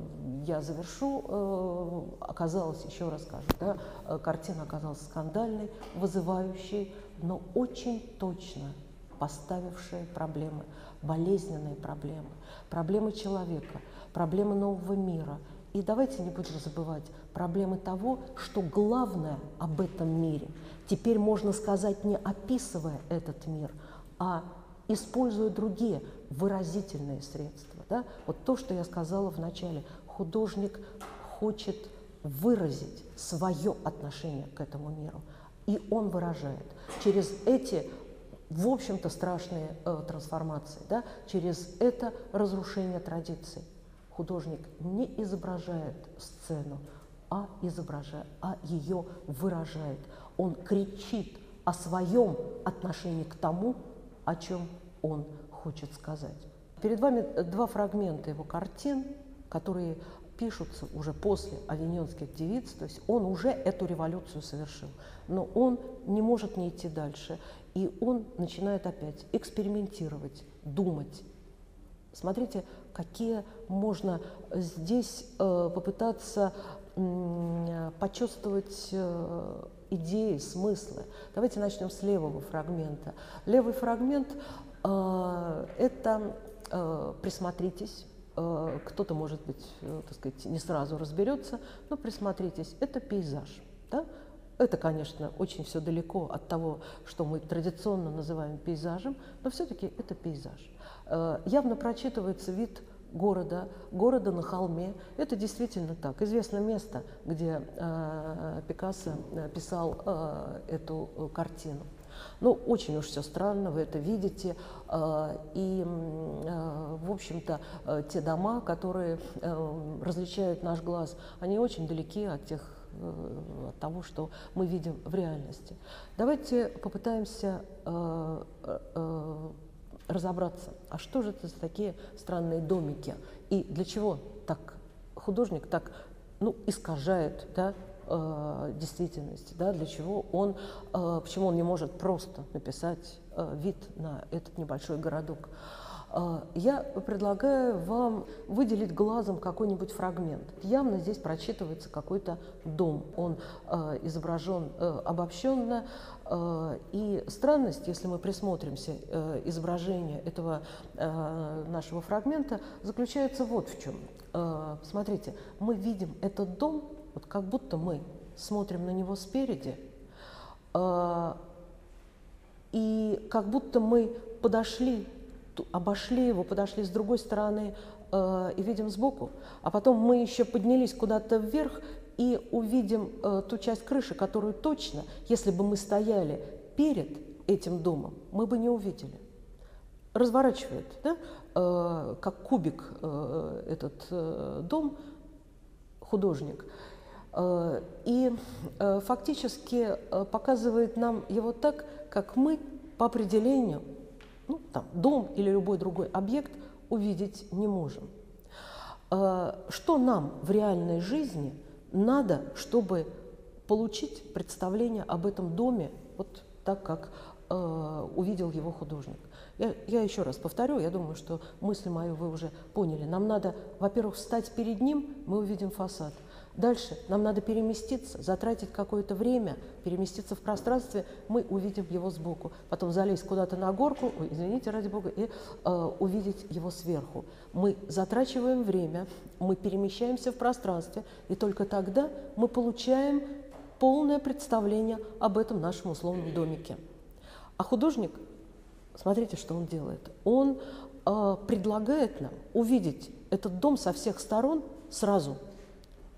я завершу, оказалась, еще раз скажу, да, картина оказалась скандальной, вызывающей, но очень точно поставившая проблемы, болезненные проблемы, проблемы человека, проблемы нового мира. И давайте не будем забывать проблемы того, что главное об этом мире теперь можно сказать, не описывая этот мир, а используя другие выразительные средства. Да? Вот то, что я сказала в начале, художник хочет выразить свое отношение к этому миру. И он выражает через эти, в общем-то, страшные э, трансформации, да, через это разрушение традиций. Художник не изображает сцену, а изображает, а ее выражает. Он кричит о своем отношении к тому, о чем он хочет сказать. Перед вами два фрагмента его картин, которые пишутся уже после авиньонских девиц, то есть он уже эту революцию совершил, но он не может не идти дальше, и он начинает опять экспериментировать, думать. Смотрите, какие можно здесь э, попытаться почувствовать э, идеи, смыслы. Давайте начнем с левого фрагмента. Левый фрагмент э, – это «присмотритесь», кто-то, может быть, так сказать, не сразу разберется, но присмотритесь, это пейзаж. Да? Это, конечно, очень все далеко от того, что мы традиционно называем пейзажем, но все-таки это пейзаж. Э, явно прочитывается вид города, города на холме. Это действительно так. Известно место, где Пикассо писал эту картину. Ну, очень уж все странно, вы это видите. И, в общем-то, те дома, которые различают наш глаз, они очень далеки от тех э, от того, что мы видим в реальности. Давайте попытаемся э, э, разобраться, а что же это за такие странные домики и для чего так художник так ну, искажает да, э, действительности, да, для чего он, э, почему он не может просто написать э, вид на этот небольшой городок. Э, я предлагаю вам выделить глазом какой-нибудь фрагмент. Явно здесь прочитывается какой-то дом. Он э, изображен э, обобщенно. Э, и странность, если мы присмотримся, э, изображение этого э, нашего фрагмента заключается вот в чем. Смотрите, мы видим этот дом вот как будто мы смотрим на него спереди, и как будто мы подошли, обошли его, подошли с другой стороны и видим сбоку, а потом мы еще поднялись куда-то вверх и увидим э, ту часть крыши, которую точно, если бы мы стояли перед этим домом, мы бы не увидели. Разворачивает, да, э, как кубик э, этот э, дом художник – Э, и э, фактически э, показывает нам его так, как мы по определению, ну, там, дом или любой другой объект увидеть не можем. Что нам в реальной жизни надо, чтобы получить представление об этом доме вот так, как увидел его художник? Я, я еще раз повторю, я думаю, что мысль мою вы уже поняли. Нам надо, во-первых, встать перед ним, мы увидим фасад – Дальше нам надо переместиться, затратить какое-то время, переместиться в пространстве, мы увидим его сбоку. Потом залезть куда-то на горку, извините, ради бога, и э, увидеть его сверху. Мы затрачиваем время, мы перемещаемся в пространстве, и только тогда мы получаем полное представление об этом нашем условном домике. А художник, смотрите, что он делает. Он э, предлагает нам увидеть этот дом со всех сторон сразу –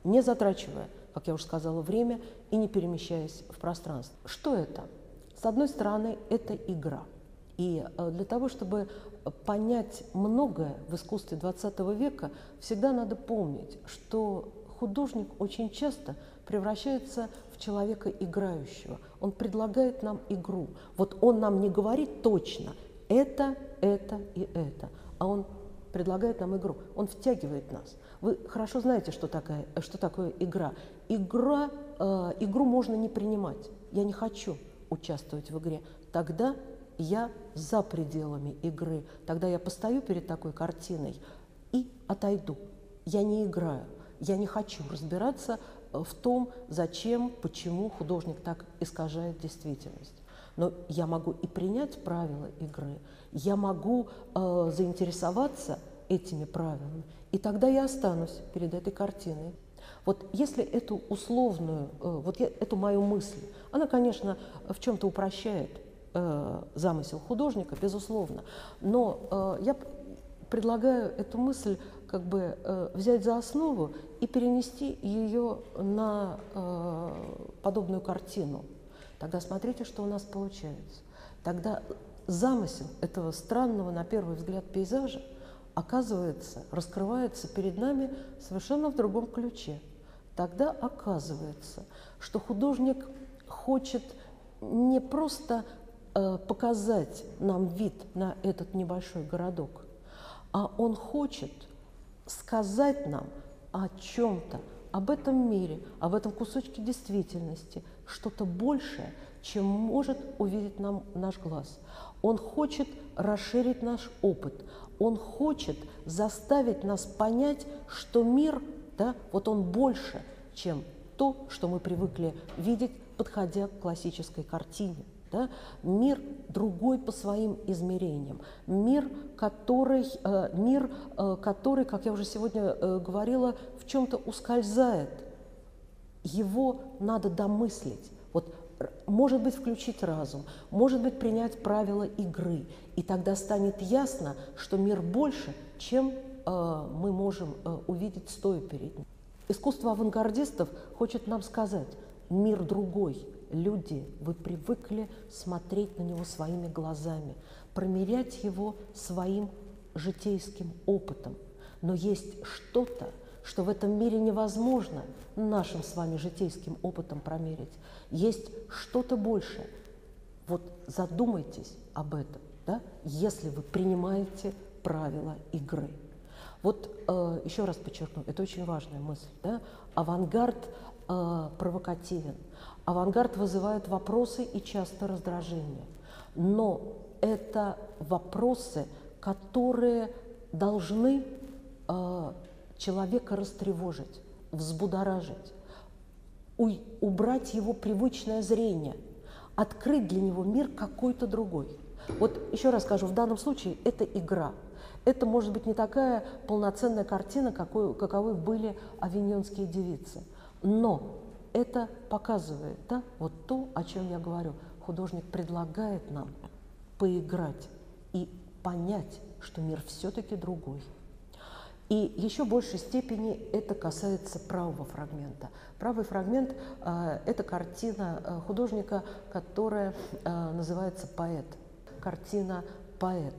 не затрачивая, как я уже сказала, время и не перемещаясь в пространство. Что это? С одной стороны, это игра. И э, для того, чтобы понять многое в искусстве XX века, всегда надо помнить, что художник очень часто превращается в человека играющего. Он предлагает нам игру. Вот он нам не говорит точно это, это и это, а он предлагает нам игру. Он втягивает нас. Вы хорошо знаете, что, такая, что такое игра. Игра, э, игру можно не принимать. Я не хочу участвовать в игре. Тогда я за пределами игры. Тогда я постою перед такой картиной и отойду. Я не играю. Я не хочу разбираться э, в том, зачем, почему художник так искажает действительность. Но я могу и принять правила игры, я могу э, заинтересоваться этими правилами, и тогда я останусь перед этой картиной. Вот если эту условную, э, вот эту мою мысль, она, конечно, в чем-то упрощает э, замысел художника, безусловно, но э, я предлагаю эту мысль как бы э, взять за основу и перенести ее на э, подобную картину. Тогда смотрите, что у нас получается. Тогда замысел этого странного, на первый взгляд, пейзажа оказывается, раскрывается перед нами совершенно в другом ключе. Тогда оказывается, что художник хочет не просто э, показать нам вид на этот небольшой городок, а он хочет сказать нам о чем-то, об этом мире, об этом кусочке действительности, что-то большее, чем может увидеть нам наш глаз. Он хочет расширить наш опыт, он хочет заставить нас понять, что мир, да, вот он больше, чем то, что мы привыкли видеть, подходя к классической картине. Да? Мир другой по своим измерениям. Мир, который, э, мир, э, который, как я уже сегодня э, говорила, в чем-то ускользает. Его надо домыслить. Вот может быть, включить разум, может быть, принять правила игры. И тогда станет ясно, что мир больше, чем э, мы можем э, увидеть, стоя перед ним. Искусство авангардистов хочет нам сказать, мир другой. Люди, вы привыкли смотреть на него своими глазами, промерять его своим житейским опытом. Но есть что-то, что в этом мире невозможно нашим с вами житейским опытом промерить. Есть что-то большее. Вот задумайтесь об этом, да, если вы принимаете правила игры. Вот э, еще раз подчеркну, это очень важная мысль. Да? Авангард э, провокативен, авангард вызывает вопросы и часто раздражение. Но это вопросы, которые должны э, человека растревожить, взбудоражить, убрать его привычное зрение, открыть для него мир какой-то другой. Вот еще раз скажу, в данном случае это игра. Это может быть не такая полноценная картина, какой, каковой были авиньонские девицы. Но это показывает да, вот то, о чем я говорю. Художник предлагает нам поиграть и понять, что мир все-таки другой. И еще большей степени это касается правого фрагмента. Правый фрагмент э, – это картина э, художника, которая э, называется «Поэт». Картина «Поэт».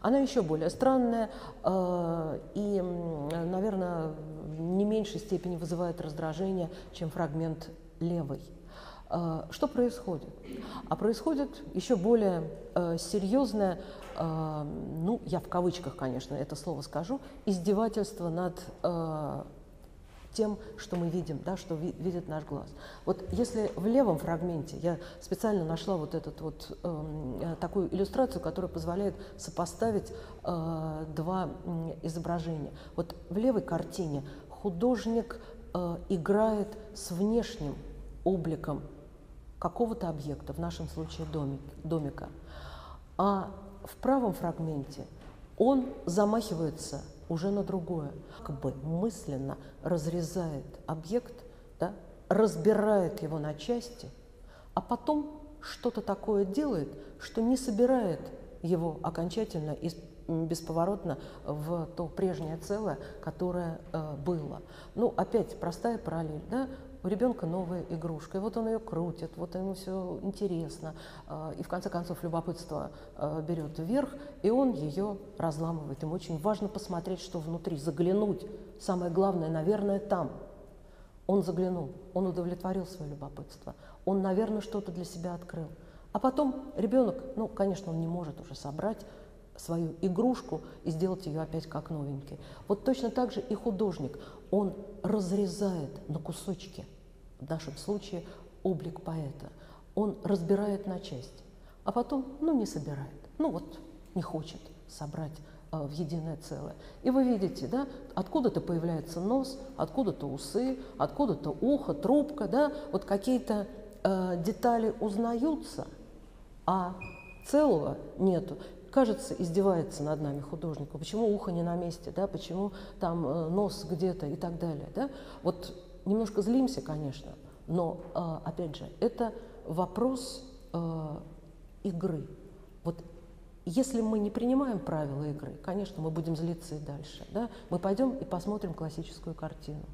Она еще более странная э, и, наверное, в не меньшей степени вызывает раздражение, чем фрагмент левый. Э, что происходит? А происходит еще более э, серьезное э, ну, я в кавычках, конечно, это слово скажу, издевательство над тем, что мы видим, да, что ви видит наш глаз. Вот если в левом фрагменте, я специально нашла вот эту вот э, такую иллюстрацию, которая позволяет сопоставить э, два э, изображения. Вот в левой картине художник э, играет с внешним обликом какого-то объекта, в нашем случае домик, домика. А в правом фрагменте он замахивается уже на другое, как бы мысленно разрезает объект, да, разбирает его на части, а потом что-то такое делает, что не собирает его окончательно и бесповоротно в то прежнее целое, которое э, было. Ну, опять простая параллель, да? У ребенка новая игрушка, и вот он ее крутит, вот ему все интересно, а, и в конце концов любопытство а, берет вверх, и он ее разламывает. Ему очень важно посмотреть, что внутри, заглянуть. Самое главное, наверное, там. Он заглянул, он удовлетворил свое любопытство, он, наверное, что-то для себя открыл. А потом ребенок, ну, конечно, он не может уже собрать свою игрушку и сделать ее опять как новенький. Вот точно так же и художник. Он разрезает на кусочки, в нашем случае облик поэта. Он разбирает на части, а потом, ну, не собирает. Ну вот, не хочет собрать э, в единое целое. И вы видите, да, откуда-то появляется нос, откуда-то усы, откуда-то ухо, трубка, да, вот какие-то э, детали узнаются, а целого нету кажется, издевается над нами художник. Почему ухо не на месте, да? почему там э, нос где-то и так далее. Да? Вот немножко злимся, конечно, но, э, опять же, это вопрос э, игры. Вот если мы не принимаем правила игры, конечно, мы будем злиться и дальше. Да? Мы пойдем и посмотрим классическую картину.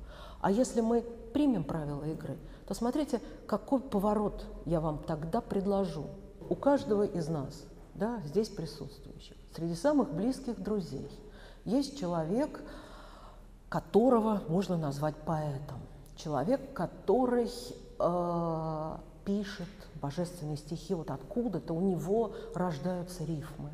А если мы примем правила игры, то смотрите, какой поворот я вам тогда предложу. У каждого из нас, да, здесь присутствующих, среди самых близких друзей, есть человек, которого можно назвать поэтом. Человек, который э, пишет божественные стихи, вот откуда-то у него рождаются рифмы.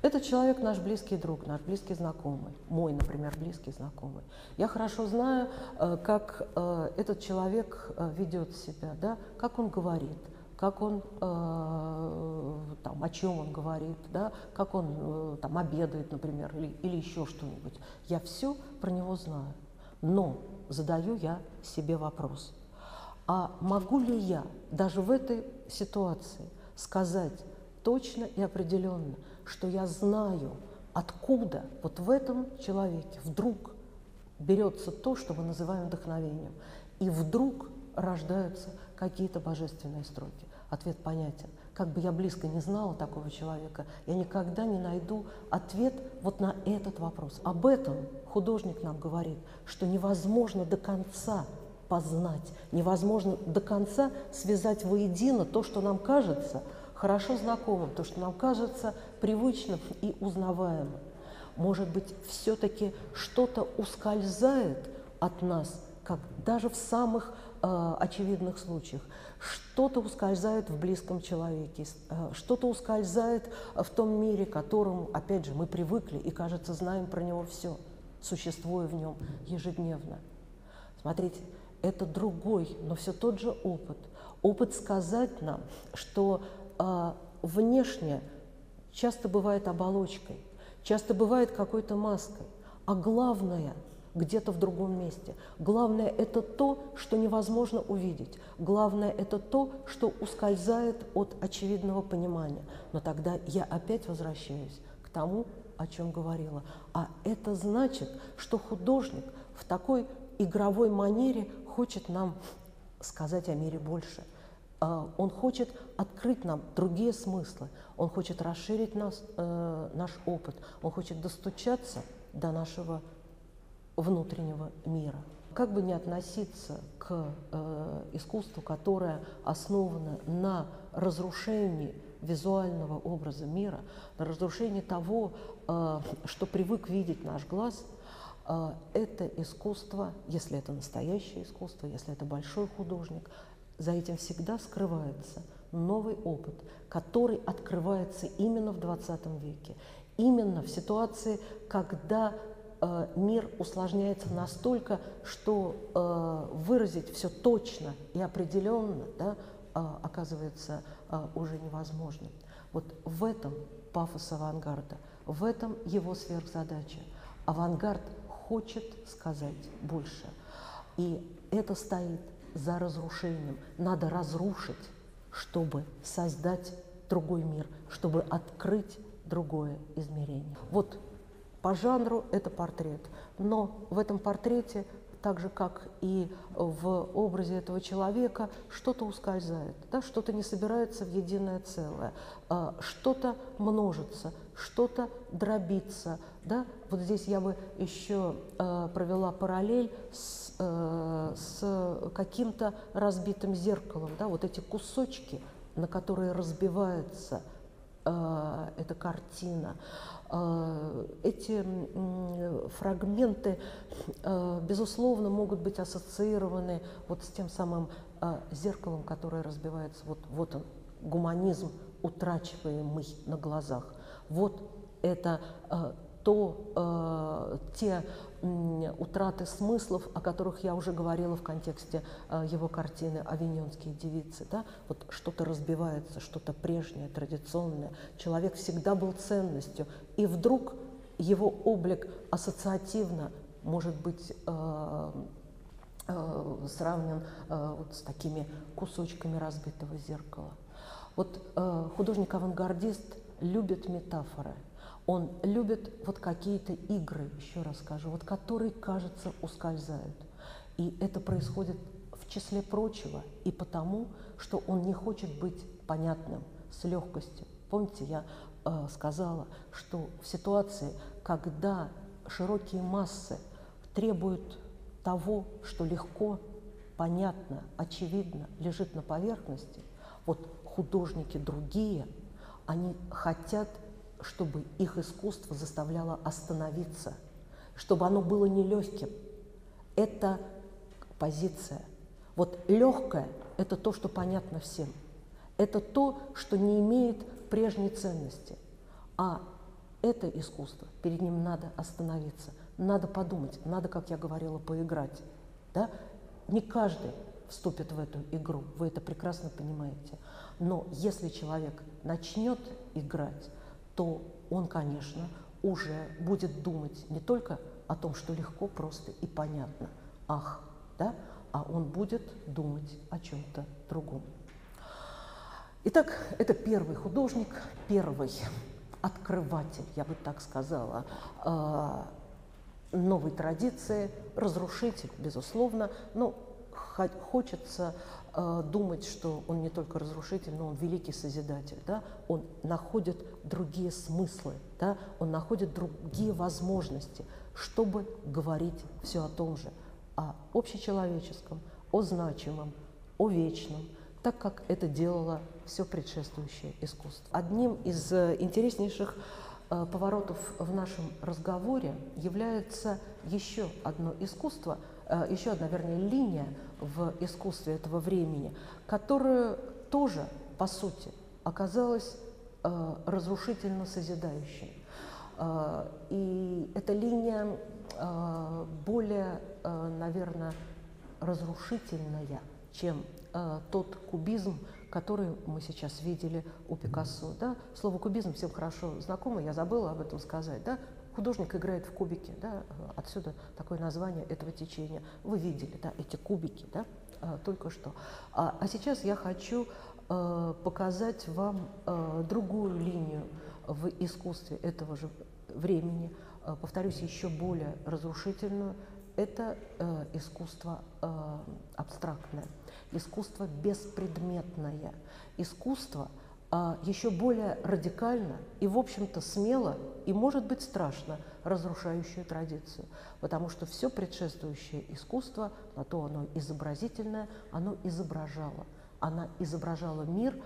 Этот человек наш близкий друг, наш близкий знакомый, мой, например, близкий знакомый. Я хорошо знаю, э, как э, этот человек э, ведет себя, да, как он говорит, как он, там, о чем он говорит, да, как он там, обедает, например, или, или еще что-нибудь. Я все про него знаю. Но задаю я себе вопрос – а могу ли я даже в этой ситуации сказать точно и определенно, что я знаю, откуда вот в этом человеке вдруг берется то, что мы называем вдохновением, и вдруг рождаются какие-то божественные строки. Ответ понятен. Как бы я близко не знала такого человека, я никогда не найду ответ вот на этот вопрос. Об этом художник нам говорит, что невозможно до конца познать. Невозможно до конца связать воедино то, что нам кажется хорошо знакомым, то, что нам кажется привычным и узнаваемым. Может быть, все-таки что-то ускользает от нас, как даже в самых э, очевидных случаях. Что-то ускользает в близком человеке, э, что-то ускользает в том мире, которому, опять же, мы привыкли и, кажется, знаем про него все, существуя в нем ежедневно. Смотрите, это другой, но все тот же опыт. Опыт сказать нам, что э, внешне часто бывает оболочкой, часто бывает какой-то маской, а главное где-то в другом месте. Главное – это то, что невозможно увидеть. Главное – это то, что ускользает от очевидного понимания. Но тогда я опять возвращаюсь к тому, о чем говорила. А это значит, что художник в такой игровой манере хочет нам сказать о мире больше. А, он хочет открыть нам другие смыслы, он хочет расширить нас, э, наш опыт, он хочет достучаться до нашего внутреннего мира. Как бы ни относиться к э, искусству, которое основано на разрушении визуального образа мира, на разрушении того, э, что привык видеть наш глаз – а, это искусство, если это настоящее искусство, если это большой художник, за этим всегда скрывается новый опыт, который открывается именно в 20 веке, именно в ситуации, когда э, мир усложняется настолько, что э, выразить все точно и определенно да, э, оказывается э, уже невозможным. Вот в этом пафос авангарда, в этом его сверхзадача. Авангард хочет сказать больше. И это стоит за разрушением. Надо разрушить, чтобы создать другой мир, чтобы открыть другое измерение. Вот по жанру это портрет, но в этом портрете так же, как и в образе этого человека, что-то ускользает, да, что-то не собирается в единое целое, а, что-то множится, что-то дробится. Да? Вот здесь я бы еще э, провела параллель с, э, с каким-то разбитым зеркалом. Да? Вот эти кусочки, на которые разбивается эта картина, э, эти э, фрагменты, э, безусловно, могут быть ассоциированы вот с тем самым э, зеркалом, которое разбивается. Вот, вот он, гуманизм, утрачиваемый на глазах. Вот это э, то, э, те э, утраты смыслов, о которых я уже говорила в контексте э, его картины «Авиньонские девицы». Да? Вот что-то разбивается, что-то прежнее, традиционное. Человек всегда был ценностью, и вдруг его облик ассоциативно может быть э, э, сравнен вот с такими кусочками разбитого зеркала. Вот художник-авангардист любит метафоры – он любит вот какие-то игры, еще раз скажу, вот которые, кажется, ускользают. И это происходит в числе прочего и потому, что он не хочет быть понятным с легкостью. Помните, я э, сказала, что в ситуации, когда широкие массы требуют того, что легко, понятно, очевидно лежит на поверхности, вот художники другие, они хотят, чтобы их искусство заставляло остановиться, чтобы оно было нелегким. Это позиция. Вот легкое – это то, что понятно всем. Это то, что не имеет прежней ценности. А это искусство, перед ним надо остановиться, надо подумать, надо, как я говорила, поиграть. Да? Не каждый вступит в эту игру, вы это прекрасно понимаете. Но если человек начнет играть, то он, конечно, уже будет думать не только о том, что легко, просто и понятно, ах, да, а он будет думать о чем-то другом. Итак, это первый художник, первый открыватель, я бы так сказала, а, новой традиции, разрушитель, безусловно, но хочется думать, что он не только разрушитель, но он великий созидатель. Да? Он находит другие смыслы, да? он находит другие возможности, чтобы говорить все о том же, о общечеловеческом, о значимом, о вечном, так как это делало все предшествующее искусство. Одним из э, интереснейших э, поворотов в нашем разговоре является еще одно искусство, э, еще одна, вернее, линия в искусстве этого времени, которая тоже, по сути, оказалась разрушительно созидающей. И эта линия более, наверное, разрушительная, чем тот кубизм, который мы сейчас видели у Пикассо. Да? Слово кубизм всем хорошо знакомо, я забыла об этом сказать. Да? Художник играет в кубики, да? отсюда такое название этого течения. Вы видели да, эти кубики да? а, только что. А, а сейчас я хочу а, показать вам а, другую линию в искусстве этого же времени, а, повторюсь, еще более разрушительную. Это а, искусство а, абстрактное искусство беспредметное, искусство еще более радикально и, в общем-то, смело и, может быть, страшно разрушающее традицию, потому что все предшествующее искусство, на то оно изобразительное, оно изображало. Она изображала мир,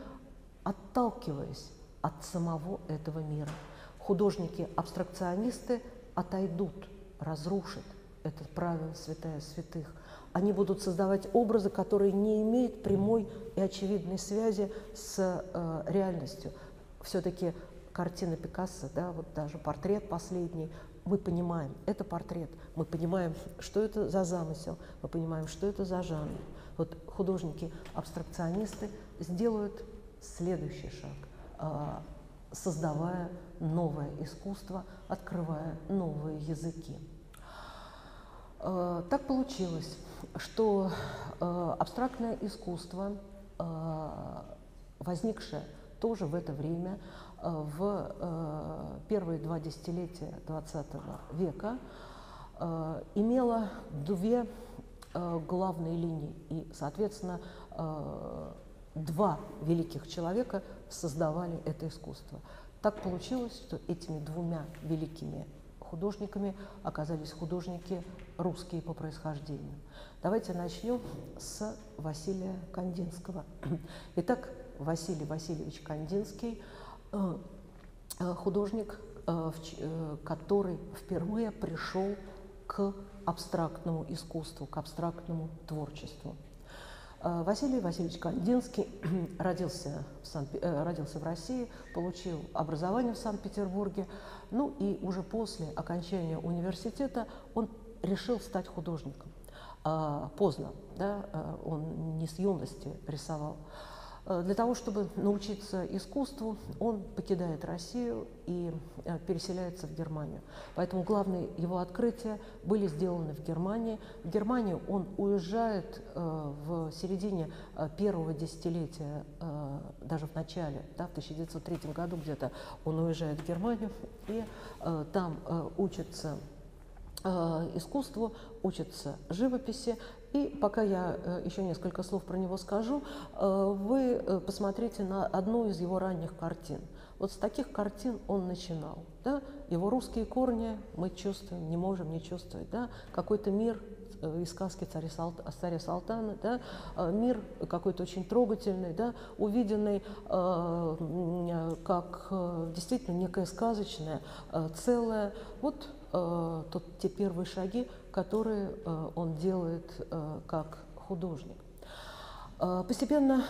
отталкиваясь от самого этого мира. Художники-абстракционисты отойдут, разрушат это правило святая святых – они будут создавать образы, которые не имеют прямой и очевидной связи с э, реальностью. Все-таки картина Пикассо, да, вот даже портрет последний, мы понимаем, это портрет, мы понимаем, что это за замысел, мы понимаем, что это за жанр. Вот художники-абстракционисты сделают следующий шаг, э, создавая новое искусство, открывая новые языки. Э, так получилось, что э, абстрактное искусство, э, возникшее тоже в это время, в первые два десятилетия XX века, имело две главные линии. И, соответственно, два великих человека создавали это искусство. Так получилось, что этими двумя великими художниками оказались художники русские по происхождению. Давайте начнем с Василия Кандинского. Итак, Василий Васильевич Кандинский э, э, художник, э, который впервые пришел к абстрактному искусству, к абстрактному творчеству. Василий Васильевич Кандинский родился в, Сан... родился в России, получил образование в Санкт-Петербурге, ну и уже после окончания университета он решил стать художником. А, поздно, да, а, он не с юности рисовал. А, для того, чтобы научиться искусству, он покидает Россию и переселяется в Германию. Поэтому главные его открытия были сделаны в Германии. В Германию он уезжает в середине первого десятилетия, даже в начале, да, в 1903 году где-то он уезжает в Германию и там учится искусству, учится живописи. И пока я э, еще несколько слов про него скажу, э, вы посмотрите на одну из его ранних картин. Вот с таких картин он начинал. Да? Его русские корни мы чувствуем, не можем не чувствовать. Да? Какой-то мир э, из сказки царя, царя Салтана, да? Э, мир какой-то очень трогательный, да? увиденный э, как э, действительно некое сказочное э, целое. Вот э, тот, те первые шаги, которые э, он делает э, как художник. Постепенно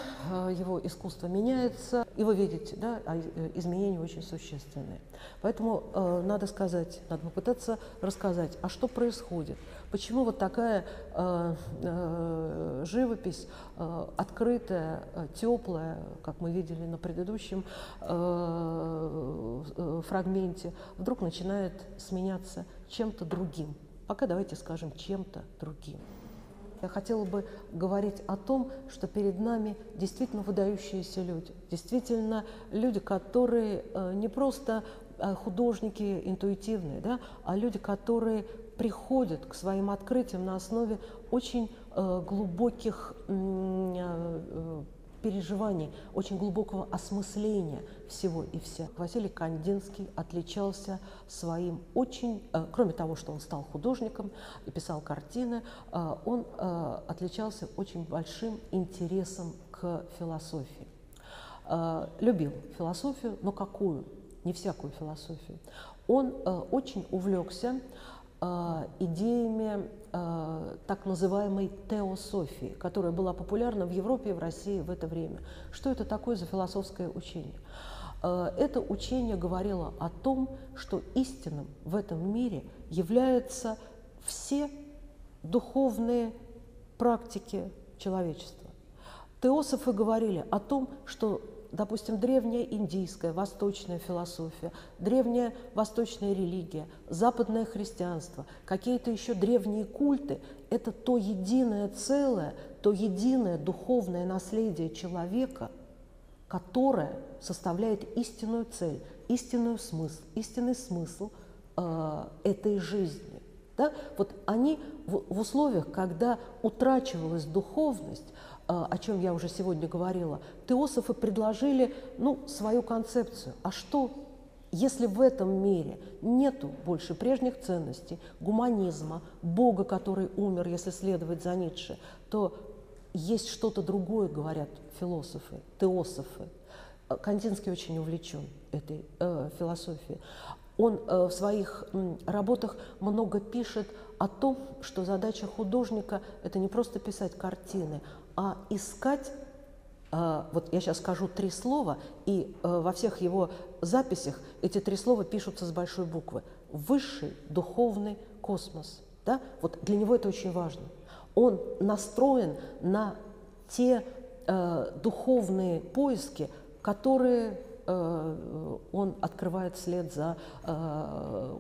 его искусство меняется, и вы видите, да, а, изменения очень существенные. Поэтому надо сказать, надо попытаться рассказать, а что происходит, почему вот такая живопись открытая, теплая, как мы видели на предыдущем фрагменте, вдруг начинает сменяться чем-то другим. Пока давайте скажем чем-то другим. Я хотела бы говорить о том, что перед нами действительно выдающиеся люди, действительно люди, которые э, не просто э, художники интуитивные, да, а люди, которые приходят к своим открытиям на основе очень э, глубоких переживаний, очень глубокого осмысления всего и вся. Василий Кандинский отличался своим очень, э, кроме того, что он стал художником и писал картины, э, он э, отличался очень большим интересом к философии. Э, любил философию, но какую? Не всякую философию. Он э, очень увлекся э, идеями Э, так называемой теософии, которая была популярна в Европе и в России в это время. Что это такое за философское учение? Э, это учение говорило о том, что истинным в этом мире являются все духовные практики человечества. Теософы говорили о том, что допустим, древняя индийская, восточная философия, древняя восточная религия, западное христианство, какие-то еще древние культы – это то единое целое, то единое духовное наследие человека, которое составляет истинную цель, истинную смысл, истинный смысл э, этой жизни. Да? Вот они в, в условиях, когда утрачивалась духовность, о чем я уже сегодня говорила, теософы предложили ну, свою концепцию. А что, если в этом мире нету больше прежних ценностей, гуманизма, Бога, который умер, если следовать за Ницше, то есть что-то другое, говорят философы, теософы. А, Кандинский очень увлечен этой э, философией. Он э, в своих э, работах много пишет о том, что задача художника – это не просто писать картины, а искать, э, вот я сейчас скажу три слова, и э, во всех его записях эти три слова пишутся с большой буквы. Высший духовный космос. Да? Вот для него это очень важно. Он настроен на те э, духовные поиски, которые э, он открывает след за э,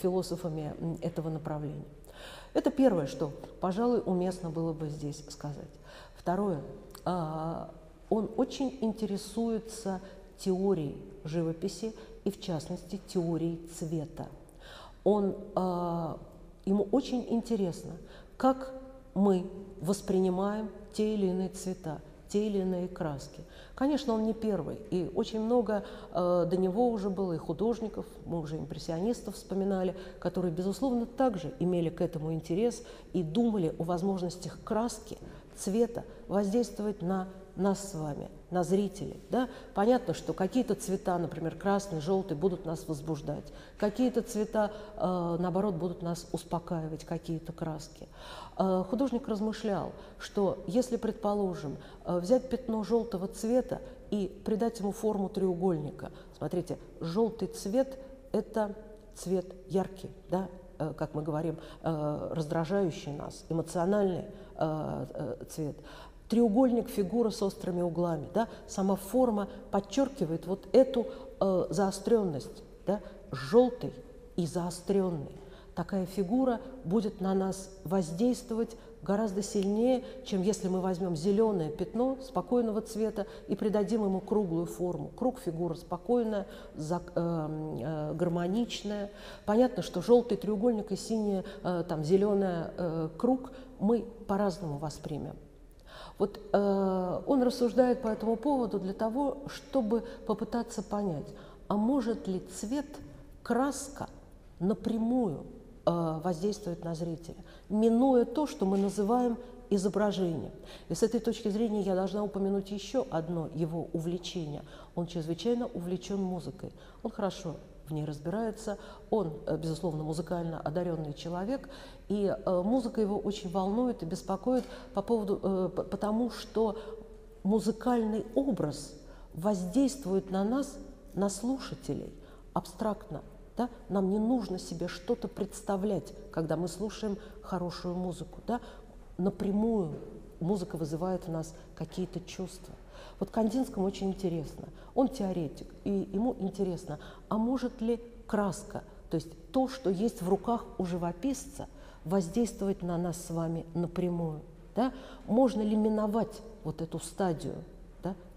философами этого направления. Это первое, что, пожалуй, уместно было бы здесь сказать. Второе. А, он очень интересуется теорией живописи и, в частности, теорией цвета. Он, а, ему очень интересно, как мы воспринимаем те или иные цвета, те или иные краски. Конечно, он не первый, и очень много э, до него уже было и художников, мы уже импрессионистов вспоминали, которые, безусловно, также имели к этому интерес и думали о возможностях краски цвета воздействовать на нас с вами, на зрителей. Да? Понятно, что какие-то цвета, например, красный, желтый, будут нас возбуждать, какие-то цвета, э, наоборот, будут нас успокаивать, какие-то краски. Э, художник размышлял, что если, предположим, э, взять пятно желтого цвета и придать ему форму треугольника, смотрите, желтый цвет – это цвет яркий, да? Как мы говорим, раздражающий нас, эмоциональный э, цвет. Треугольник фигура с острыми углами. Да? Сама форма подчеркивает вот эту заостренность. Да? Желтый и заостренный. Такая фигура будет на нас воздействовать гораздо сильнее, чем если мы возьмем зеленое пятно спокойного цвета и придадим ему круглую форму. Круг фигура спокойная, э, э, гармоничная. Понятно, что желтый треугольник и синий, э, там, зеленый круг мы по-разному воспримем. Вот э, он рассуждает по этому поводу для того, чтобы попытаться понять, а может ли цвет, краска напрямую э, воздействовать на зрителя, минуя то, что мы называем изображением. И с этой точки зрения я должна упомянуть еще одно его увлечение. Он чрезвычайно увлечен музыкой. Он хорошо в ней разбирается. Он, э, безусловно, музыкально одаренный человек, и э, музыка его очень волнует и беспокоит по поводу, потому что музыкальный образ воздействует на нас, на слушателей, абстрактно. Да? Нам не нужно себе что-то представлять, когда мы слушаем хорошую музыку. Да? Напрямую музыка вызывает у нас какие-то чувства. Вот Кандинскому очень интересно. Он теоретик, и ему интересно, а может ли краска, то есть то, что есть в руках у живописца, воздействовать на нас с вами напрямую? Да? Можно ли миновать вот эту стадию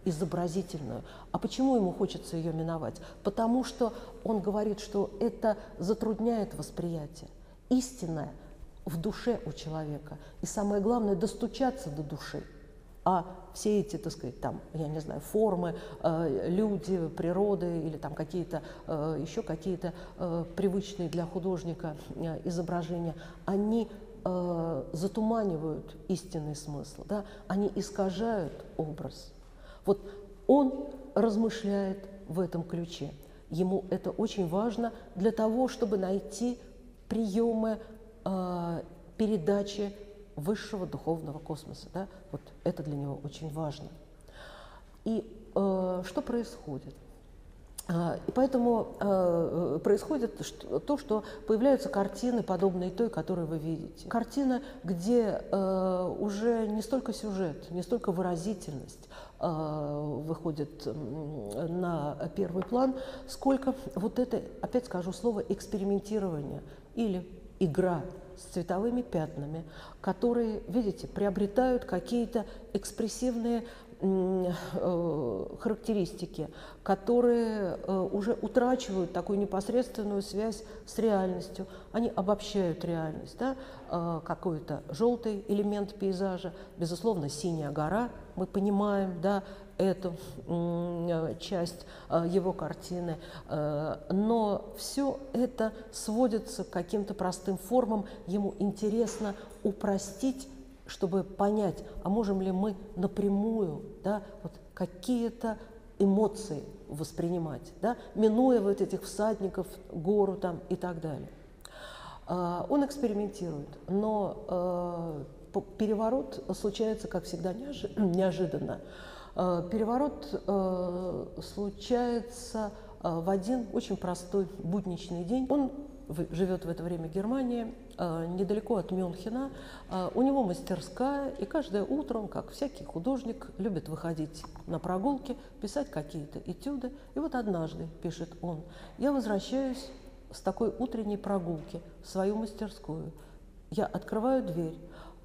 изобразительную? А почему ему хочется ее миновать? Потому что он говорит, что это затрудняет восприятие. Истинное в душе у человека. И самое главное – достучаться до души – а все эти, так сказать, там, я не знаю, формы, э, люди, природы или там какие-то, э, еще какие-то э, привычные для художника э, изображения, они э, затуманивают истинный смысл, да? они искажают образ. Вот он размышляет в этом ключе. Ему это очень важно для того, чтобы найти приемы э, передачи высшего духовного космоса. Да? Вот это для него очень важно. И э, что происходит? А, и поэтому э, происходит то, что появляются картины, подобные той, которую вы видите. Картина, где э, уже не столько сюжет, не столько выразительность э, выходит на первый план, сколько вот это, опять скажу слово, экспериментирование или игра с цветовыми пятнами, которые, видите, приобретают какие-то экспрессивные э, характеристики, которые э, уже утрачивают такую непосредственную связь с реальностью. Они обобщают реальность. Да? Э, какой-то желтый элемент пейзажа, безусловно, синяя гора, мы понимаем, да, эту часть э, его картины. Э, но все это сводится к каким-то простым формам. Ему интересно упростить, чтобы понять, а можем ли мы напрямую да, вот какие-то эмоции воспринимать, да, минуя вот этих всадников, гору там и так далее. Э, он экспериментирует, но переворот случается, как всегда, неожиданно. Э, переворот случается в один очень простой будничный день. Он живет в это время Германии, недалеко от Мюнхена. У него мастерская, и каждое утро он, как всякий художник, любит выходить на прогулки, писать какие-то этюды. И вот однажды, пишет он, я возвращаюсь с такой утренней прогулки в свою мастерскую. Я открываю дверь,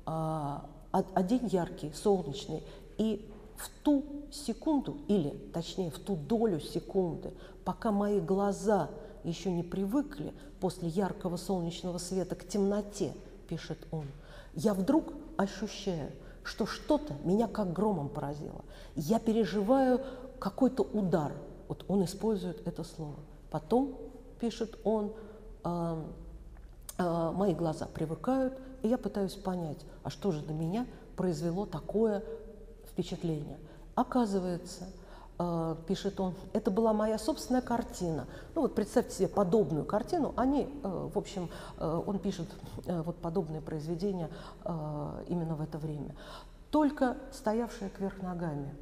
а, а день яркий, солнечный, и в ту секунду, или точнее в ту долю секунды, пока мои глаза еще не привыкли после яркого солнечного света к темноте, пишет он, я вдруг ощущаю, что что-то меня как громом поразило. Я переживаю какой-то удар. Вот он использует это слово. Потом, пишет он, э, э, мои глаза привыкают, и я пытаюсь понять, а что же на меня произвело такое впечатление. Оказывается, пишет он, это была моя собственная картина. Ну вот представьте себе подобную картину. Они, э, в общем, э, он пишет э, вот подобные произведения э, именно в это время. Только стоявшие кверх ногами.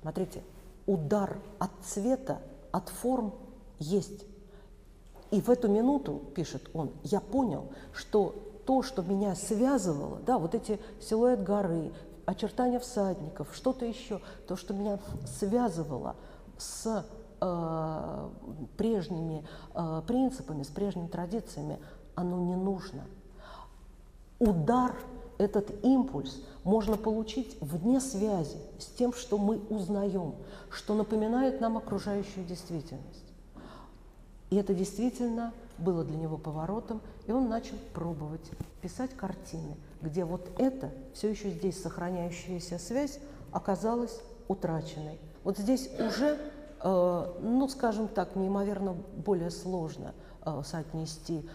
Смотрите, удар от цвета, от форм есть. И в эту минуту, пишет он, я понял, что то, что меня связывало, да, вот эти силуэт горы, очертания всадников, что-то еще, то, что меня связывало с э, прежними э, принципами, с прежними традициями, оно не нужно. Удар, этот импульс можно получить вне связи с тем, что мы узнаем, что напоминает нам окружающую действительность. И это действительно было для него поворотом, и он начал пробовать писать картины где вот это, все еще здесь сохраняющаяся связь, оказалась утраченной. Вот здесь уже, э, ну, скажем так, неимоверно более сложно э, соотнести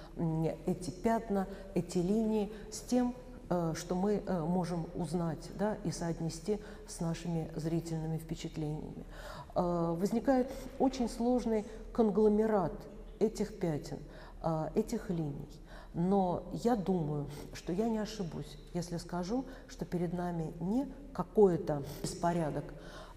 эти пятна, эти линии с тем, э, что мы можем узнать да, и соотнести с нашими зрительными впечатлениями. Возникает очень сложный конгломерат этих пятен, этих линий. Но я думаю, что я не ошибусь, если скажу, что перед нами не какой-то беспорядок,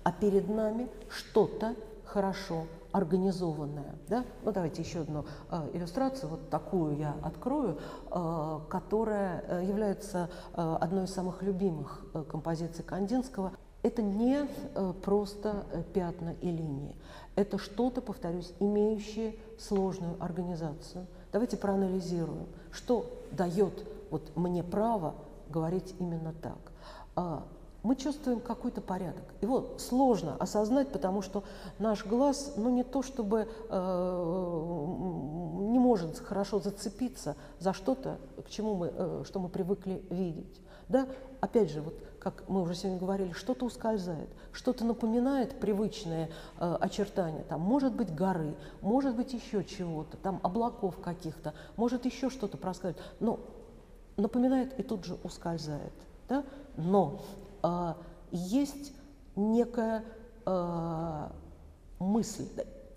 а перед нами что-то хорошо организованное. Да? Ну, давайте еще одну э, иллюстрацию, вот такую я открою, э, которая э, является э, одной из самых любимых э, композиций Кандинского. Это не э, просто э, пятна и линии, это что-то, повторюсь, имеющее сложную организацию. Давайте проанализируем, что дает вот мне право говорить именно так. А, мы чувствуем какой-то порядок. Его сложно осознать, потому что наш глаз, ну не то чтобы э, не может хорошо зацепиться за что-то, к чему мы, э, что мы привыкли видеть. Да? Опять же, вот как мы уже сегодня говорили, что-то ускользает, что-то напоминает привычные э, очертания. Там может быть горы, может быть еще чего-то, там облаков каких-то, может еще что-то проскальзывает, но напоминает и тут же ускользает. Да? Но э, есть некая э, мысль,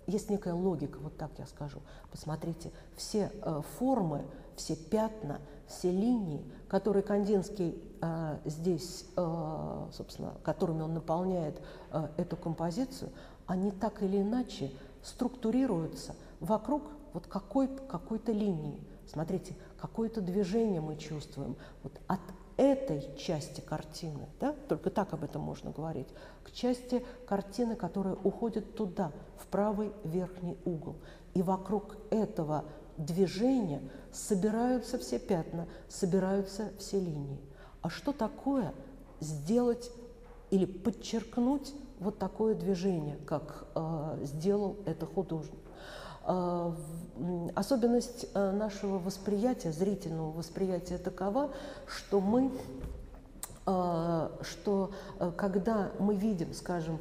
есть некая логика, вот так я скажу. Посмотрите, все э, формы, все пятна, все линии, которые Кандинский э, здесь, э, собственно, которыми он наполняет э, эту композицию, они так или иначе структурируются вокруг вот какой, какой-то линии. Смотрите, какое-то движение мы чувствуем вот от этой части картины, да, только так об этом можно говорить, к части картины, которая уходит туда, в правый верхний угол. И вокруг этого движения собираются все пятна, собираются все линии. А что такое сделать или подчеркнуть вот такое движение, как э, сделал это художник? Э, особенность э, нашего восприятия, зрительного восприятия такова, что мы, э, что когда мы видим, скажем,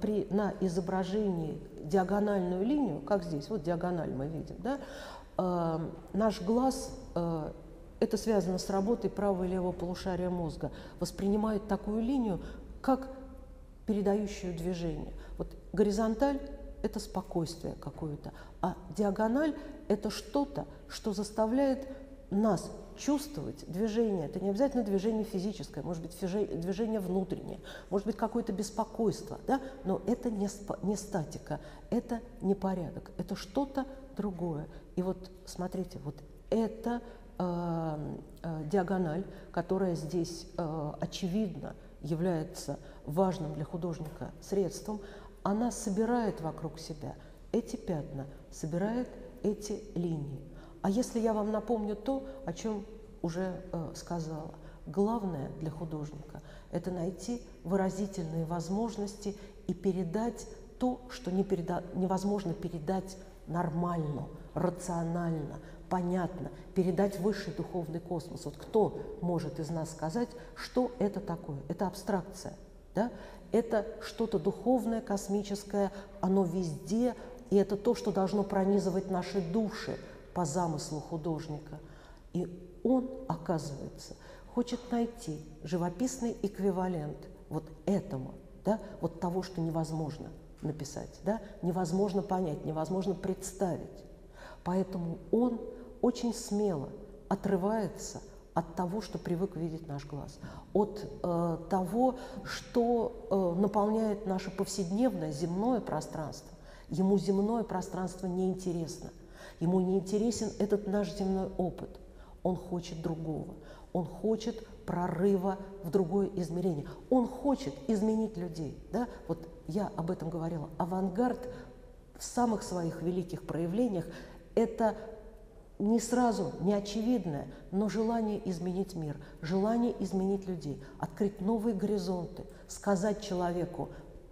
при, на изображении диагональную линию, как здесь, вот диагональ мы видим, да, наш глаз, э, это связано с работой правого и левого полушария мозга, воспринимает такую линию как передающую движение. Вот горизонталь – это спокойствие какое-то, а диагональ – это что-то, что заставляет нас чувствовать движение. Это не обязательно движение физическое, может быть движение внутреннее, может быть какое-то беспокойство, да? но это не, не статика, это не порядок, это что-то другое. И вот смотрите, вот это э, э, диагональ, которая здесь э, очевидно является важным для художника средством, она собирает вокруг себя эти пятна, собирает эти линии. А если я вам напомню то, о чем уже э, сказала, главное для художника – это найти выразительные возможности и передать то, что не переда невозможно передать нормально, рационально, понятно, передать высший духовный космос. Вот кто может из нас сказать, что это такое? Это абстракция. Да? Это что-то духовное, космическое, оно везде, и это то, что должно пронизывать наши души по замыслу художника. И он, оказывается, хочет найти живописный эквивалент вот этому, да, вот того, что невозможно написать, да, невозможно понять, невозможно представить. Поэтому он очень смело отрывается от того, что привык видеть наш глаз, от э, того, что э, наполняет наше повседневное земное пространство. Ему земное пространство не интересно. Ему не интересен этот наш земной опыт. Он хочет другого. Он хочет прорыва в другое измерение. Он хочет изменить людей. Да? Вот я об этом говорила. Авангард в самых своих великих проявлениях – это не сразу, не очевидное, но желание изменить мир, желание изменить людей, открыть новые горизонты, сказать человеку,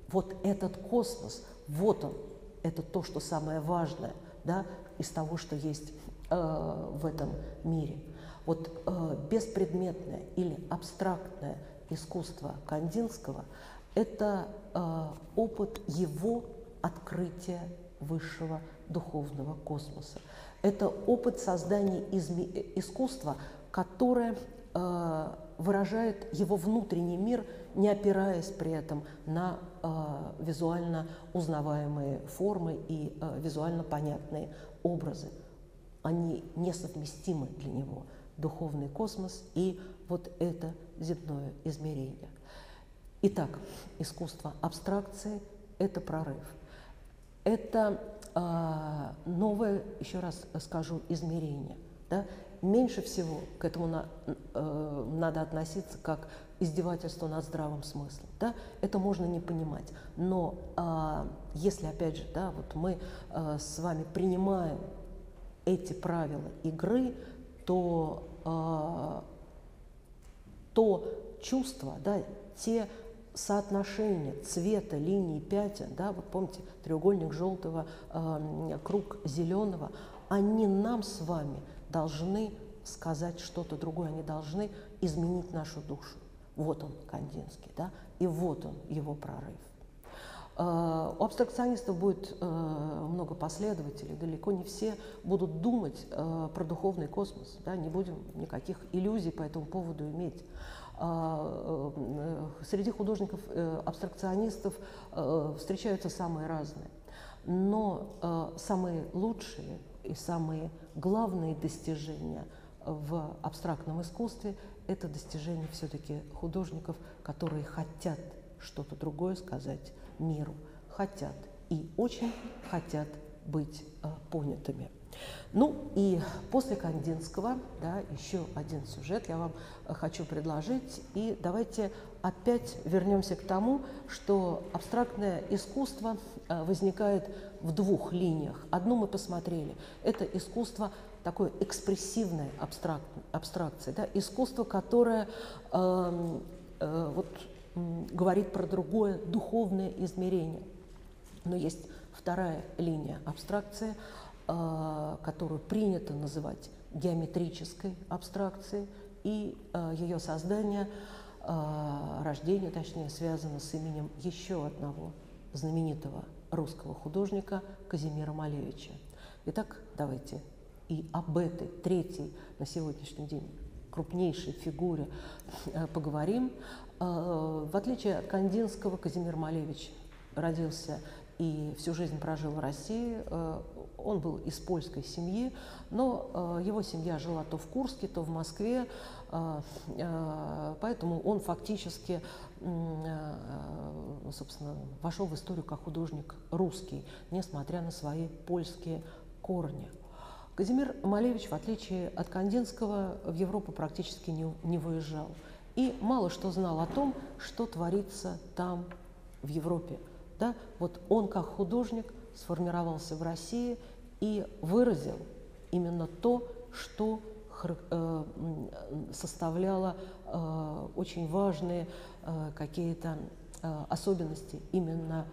вот этот космос, вот он, это то, что самое важное да, из того, что есть э, в этом мире. Вот э, беспредметное или абстрактное искусство Кандинского – это э, опыт его открытия высшего духовного космоса. Это опыт создания искусства, которое э, выражает его внутренний мир, не опираясь при этом на э, визуально узнаваемые формы и э, визуально понятные образы. Они несовместимы для него, духовный космос и вот это земное измерение. Итак, искусство абстракции – это прорыв. Это э, новое, еще раз скажу, измерение. Да? меньше всего к этому на, э, надо относиться как издевательство над здравым смыслом. Да? Это можно не понимать. Но э, если, опять же, да, вот мы э, с вами принимаем эти правила игры, то э, то чувство, да, те соотношения цвета, линий, пятен, да, вот помните, треугольник желтого, э, круг зеленого, они нам с вами – должны сказать что-то другое, они должны изменить нашу душу. Вот он, Кандинский, да, и вот он, его прорыв. Э, у абстракционистов будет э, много последователей, далеко не все будут думать про духовный космос, да, не будем никаких иллюзий по этому поводу иметь. Среди художников-абстракционистов встречаются самые разные, но самые лучшие и самые главные достижения в абстрактном искусстве – это достижения все-таки художников, которые хотят что-то другое сказать миру, хотят и очень хотят быть э, понятыми. Ну и после Кандинского, да, еще один сюжет я вам э, хочу предложить. И давайте опять вернемся к тому, что абстрактное искусство э, возникает в двух линиях. Одну мы посмотрели. Это искусство такое экспрессивное абстрак, абстракция, да, искусство, которое э, э, вот, говорит про другое духовное измерение. Но есть вторая линия абстракции – которую принято называть геометрической абстракцией, и э, ее создание, э, рождение, точнее, связано с именем еще одного знаменитого русского художника Казимира Малевича. Итак, давайте и об этой третьей на сегодняшний день крупнейшей фигуре поговорим. В отличие от Кандинского, Казимир Малевич родился и всю жизнь прожил в России. Э, он был из польской семьи, но э, его семья жила то в Курске, то в Москве, э, поэтому он фактически, собственно, вошел в историю как художник русский, несмотря на свои польские корни. Казимир Малевич, в отличие от Кандинского, в Европу практически не, не выезжал и мало что знал о том, что творится там, в Европе. Да? Вот он как художник сформировался в России и выразил именно то, что э, составляло э, очень важные э, какие-то особенности именно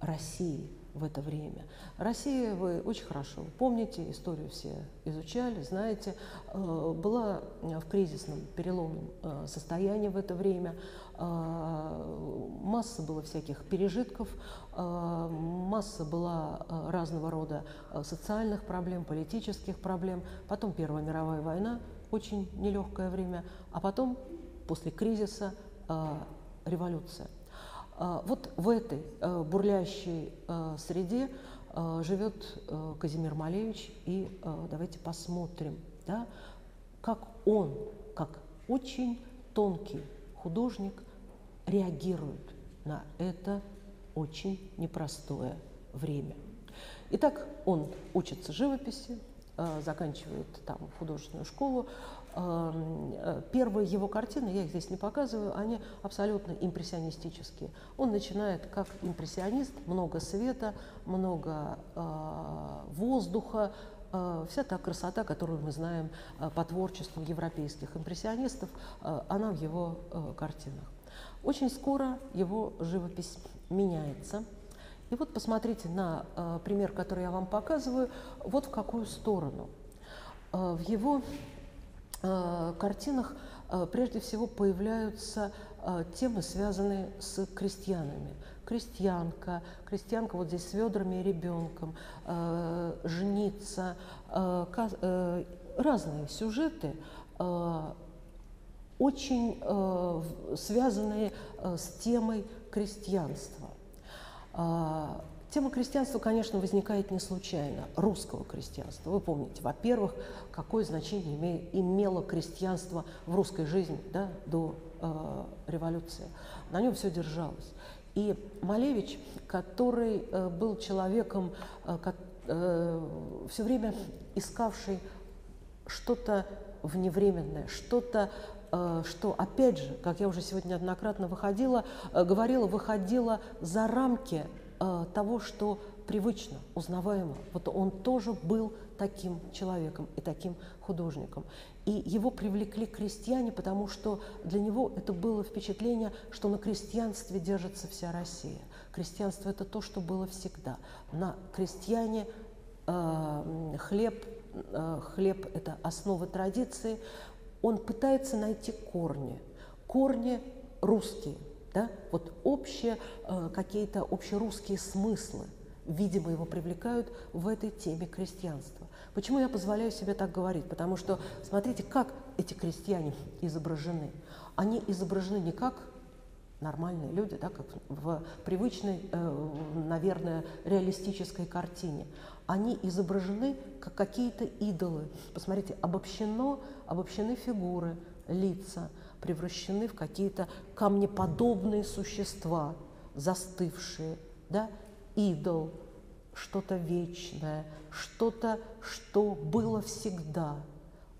России в это время. Россия, вы очень хорошо помните, историю все изучали, знаете, была в кризисном переломном состоянии в это время. Э, масса было всяких пережитков, масса была разного рода социальных проблем, политических проблем. Потом Первая мировая война, очень нелегкое время, а потом, после кризиса, революция. А, вот в этой бурлящей среде живет Казимир Малевич, и давайте посмотрим, да, как он, как очень тонкий художник, реагирует на это очень непростое время. Итак, он учится живописи, заканчивает там художественную школу, Эм, э, первые его картины, я их здесь не показываю, они абсолютно импрессионистические. Он начинает как импрессионист, много света, много э, воздуха, э, вся та красота, которую мы знаем э, по творчеству европейских импрессионистов, э, она в его э, картинах. Очень скоро его живопись меняется. И вот посмотрите на э, пример, который я вам показываю, вот в какую сторону. Э, в его э, картинах э, прежде всего появляются э, темы, связанные с крестьянами. Крестьянка, крестьянка вот здесь с ведрами и ребенком, э, жениться, э, э, разные сюжеты, э, очень э, связанные э, с темой крестьянства. А, тема крестьянства, конечно, возникает не случайно, русского крестьянства. Вы помните, во-первых, какое значение имело крестьянство в русской жизни да, до э, революции. На нем все держалось. И Малевич, который э, был человеком, э, э, все время искавший что-то вневременное, что-то Э, что, опять же, как я уже сегодня неоднократно выходила, э, говорила, выходила за рамки э, того, что привычно, узнаваемо. Вот он тоже был таким человеком и таким художником. И его привлекли крестьяне, потому что для него это было впечатление, что на крестьянстве держится вся Россия. Крестьянство – это то, что было всегда. На крестьяне э, хлеб, э, хлеб – это основа традиции, он пытается найти корни, корни русские, да? вот общие, э, какие-то общерусские смыслы, видимо, его привлекают в этой теме крестьянства. Почему я позволяю себе так говорить? Потому что, смотрите, как эти крестьяне изображены. Они изображены не как нормальные люди, да, как в привычной, э, наверное, реалистической картине. Они изображены как какие-то идолы. Посмотрите, обобщено, обобщены фигуры, лица, превращены в какие-то камнеподобные существа, застывшие, да, идол, что-то вечное, что-то, что было всегда.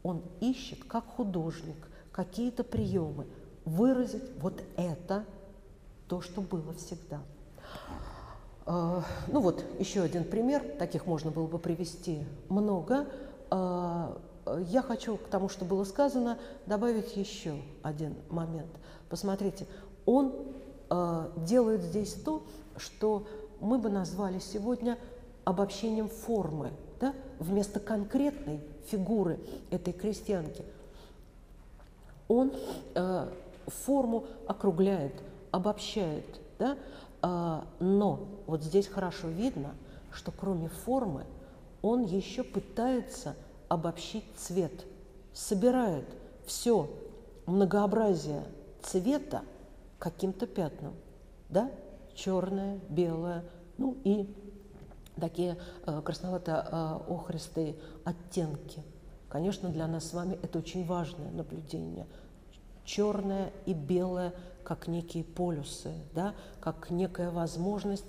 Он ищет, как художник, какие-то приемы – выразить вот это, то, что было всегда. А, ну вот еще один пример, таких можно было бы привести много. А, я хочу к тому, что было сказано, добавить еще один момент. Посмотрите, он а, делает здесь то, что мы бы назвали сегодня обобщением формы. Да? Вместо конкретной фигуры этой крестьянки он форму округляет, обобщает, да? А, но вот здесь хорошо видно, что кроме формы он еще пытается обобщить цвет, собирает все многообразие цвета каким-то пятном, да, черное, белое, ну и такие э, красновато-охристые оттенки. Конечно, для нас с вами это очень важное наблюдение – черное и белое, как некие полюсы, да, как некая возможность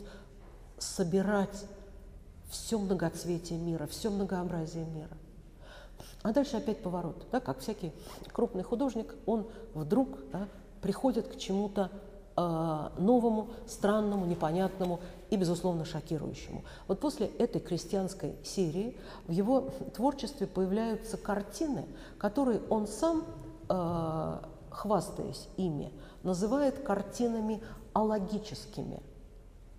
собирать все многоцветие мира, все многообразие мира. А дальше опять поворот, да, как всякий крупный художник, он вдруг да, приходит к чему-то э, новому, странному, непонятному и, безусловно, шокирующему. Вот после этой крестьянской серии в его творчестве появляются картины, которые он сам э, хвастаясь ими, называет картинами алогическими.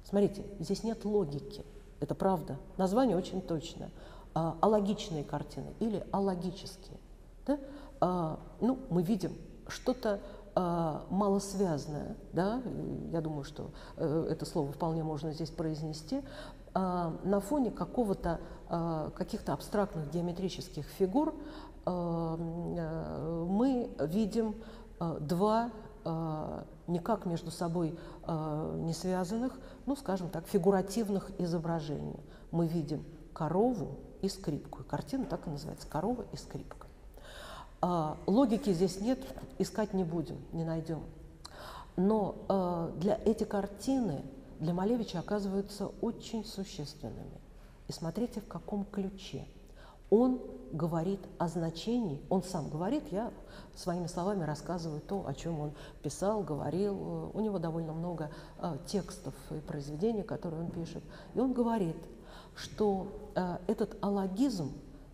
Смотрите, здесь нет логики, это правда, название очень точное. А, алогичные картины или алогические. Да? А, ну, мы видим что-то а, малосвязное, да? я думаю, что э, это слово вполне можно здесь произнести, а, на фоне какого-то, каких-то абстрактных геометрических фигур мы видим два никак между собой э, не связанных, ну, скажем так, фигуративных изображений. Мы видим корову и скрипку. Картина так и называется «Корова и скрипка». А, логики здесь нет, искать не будем, не найдем. Но для этой картины, для Малевича оказываются очень существенными. И смотрите, в каком ключе – он говорит о значении, он сам говорит, я своими словами рассказываю то, о чем он писал, говорил. У него довольно много э, текстов и произведений, которые он пишет. И он говорит, что э, этот алогизм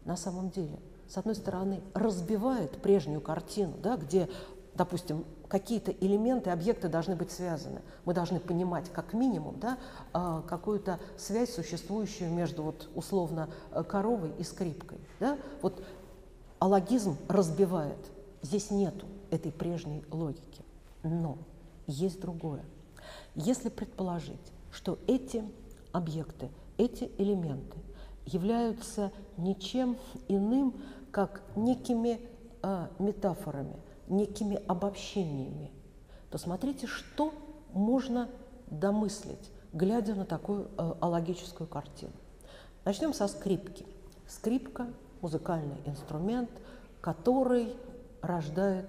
на самом деле, с одной стороны, разбивает прежнюю картину, да, где, допустим, какие-то элементы, объекты должны быть связаны. Мы должны понимать как минимум да, а, какую-то связь, существующую между вот, условно э, коровой и скрипкой. Да? Вот Алогизм разбивает. Здесь нету этой прежней логики. Но есть другое. Если предположить, что эти объекты, эти элементы являются ничем иным, как некими э, метафорами, некими обобщениями, то смотрите, что можно домыслить, глядя на такую э, алогическую картину. Начнем со скрипки. Скрипка – музыкальный инструмент, который рождает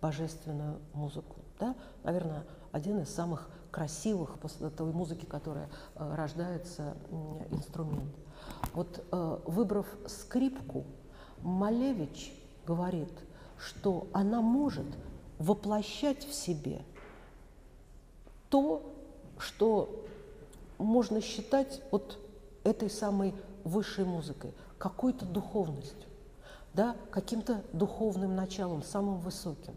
божественную музыку. Да? Наверное, один из самых красивых после той музыки, которая э, рождается, инструмент. Вот э, выбрав скрипку, Малевич говорит, что она может воплощать в себе то, что можно считать вот этой самой высшей музыкой, какой-то духовностью, да, каким-то духовным началом, самым высоким.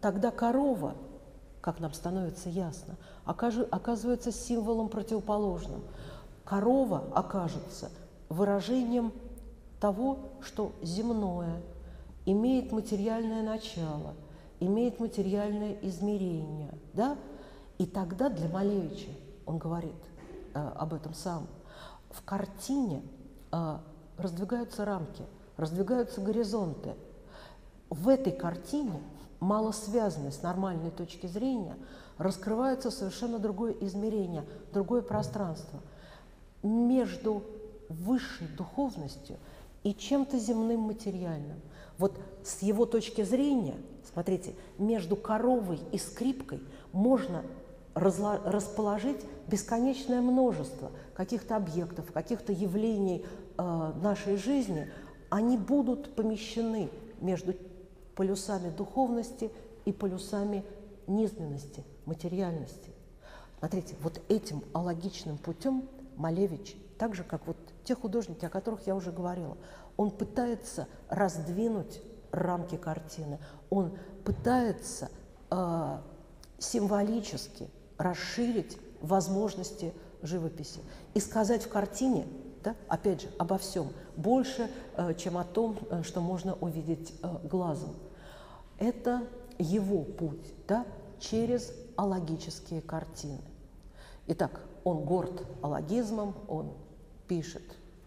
Тогда корова, как нам становится ясно, оказывается символом противоположным. Корова окажется выражением того, что земное имеет материальное начало, имеет материальное измерение. Да? И тогда для Малевича, он говорит э, об этом сам, в картине э, раздвигаются рамки, раздвигаются горизонты. В этой картине, малосвязанной с нормальной точки зрения, раскрывается совершенно другое измерение, другое пространство между высшей духовностью и чем-то земным материальным. Вот с его точки зрения, смотрите, между коровой и скрипкой можно расположить бесконечное множество каких-то объектов, каких-то явлений э, нашей жизни, они будут помещены между полюсами духовности и полюсами низменности, материальности. Смотрите, вот этим алогичным путем Малевич, так же, как вот те художники, о которых я уже говорила, он пытается раздвинуть рамки картины, он пытается э, символически расширить возможности живописи и сказать в картине, да, опять же, обо всем, больше, э, чем о том, э, что можно увидеть э, глазом. Это его путь да, через алогические картины. Итак, он горд алогизмом, он пишет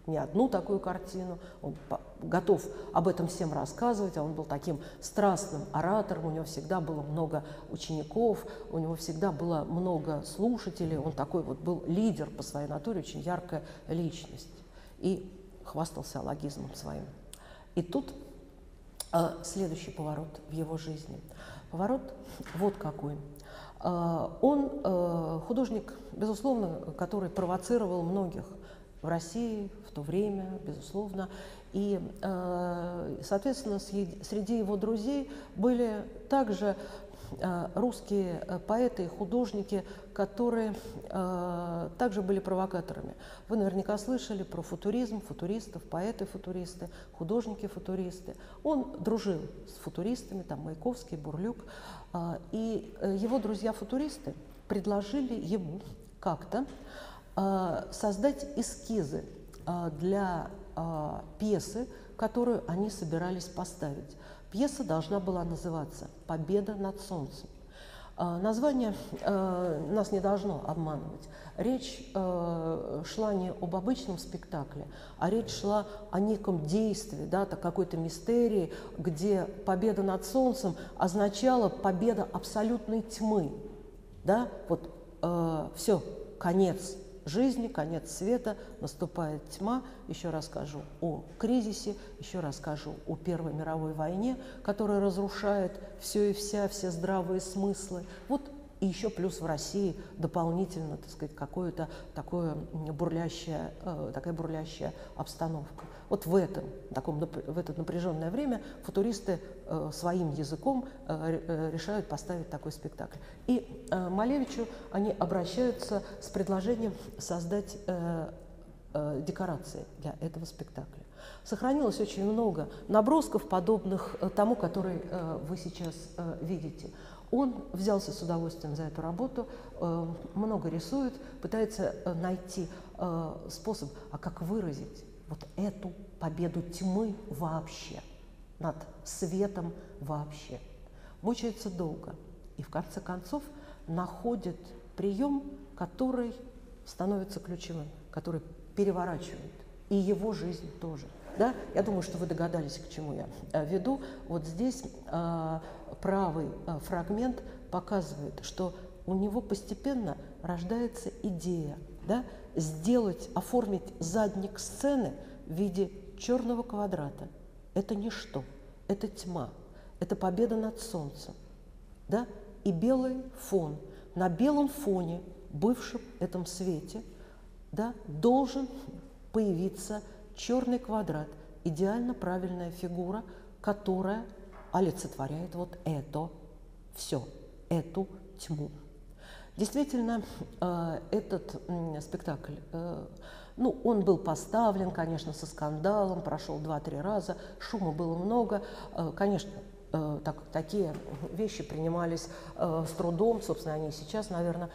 не одну такую картину, он готов об этом всем рассказывать, а он был таким страстным оратором, у него всегда было много учеников, у него всегда было много слушателей, он такой вот был лидер по своей натуре, очень яркая личность, и хвастался логизмом своим. И тут э, следующий поворот в его жизни. Поворот вот какой. Э, он э, художник, безусловно, который провоцировал многих – в России то время, безусловно. И, э, соответственно, среди его друзей были также э, русские э, поэты и художники, которые также были провокаторами. Вы наверняка слышали про футуризм, футуристов, поэты-футуристы, художники-футуристы. Он дружил с футуристами, там Маяковский, Бурлюк, и его друзья-футуристы предложили ему как-то создать эскизы для а, пьесы, которую они собирались поставить. Пьеса должна была называться «Победа над солнцем». Название нас не должно обманывать. Речь шла не об обычном спектакле, а речь шла о неком действии, да, какой-то мистерии, где победа над солнцем означала победа абсолютной тьмы. Да? Вот э, все, конец жизни, конец света, наступает тьма. Еще расскажу о кризисе, еще расскажу о Первой мировой войне, которая разрушает все и вся, все здравые смыслы. Вот и еще плюс в России дополнительно, так сказать, какое-то такое бурлящая, э, такая бурлящая обстановка. Вот в этом, таком, в это напряженное время футуристы своим языком э, решают поставить такой спектакль. И Малевичу они обращаются с предложением создать декорации для этого спектакля. Сохранилось очень много набросков, подобных тому, который вы сейчас видите. Он взялся с удовольствием за эту работу, э, много рисует, пытается э, найти э, способ, а как выразить вот эту победу тьмы вообще. Над светом вообще. Мучается долго и в конце концов находит прием, который становится ключевым, который переворачивает и его жизнь тоже. Да? Я думаю, что вы догадались, к чему я э, веду. Вот здесь э, правый э, фрагмент показывает, что у него постепенно рождается идея да, сделать, оформить задник сцены в виде черного квадрата. Это ничто, это тьма, это победа над солнцем. Да? И белый фон. На белом фоне, бывшем этом свете, да, должен появиться черный квадрат, идеально правильная фигура, которая олицетворяет вот это все, эту тьму. Действительно, э, этот спектакль, э, ну, он был поставлен, конечно, со скандалом, прошел два-три раза, шума было много. Э, конечно, Э, так, такие вещи принимались э, с трудом, собственно, они сейчас, наверное,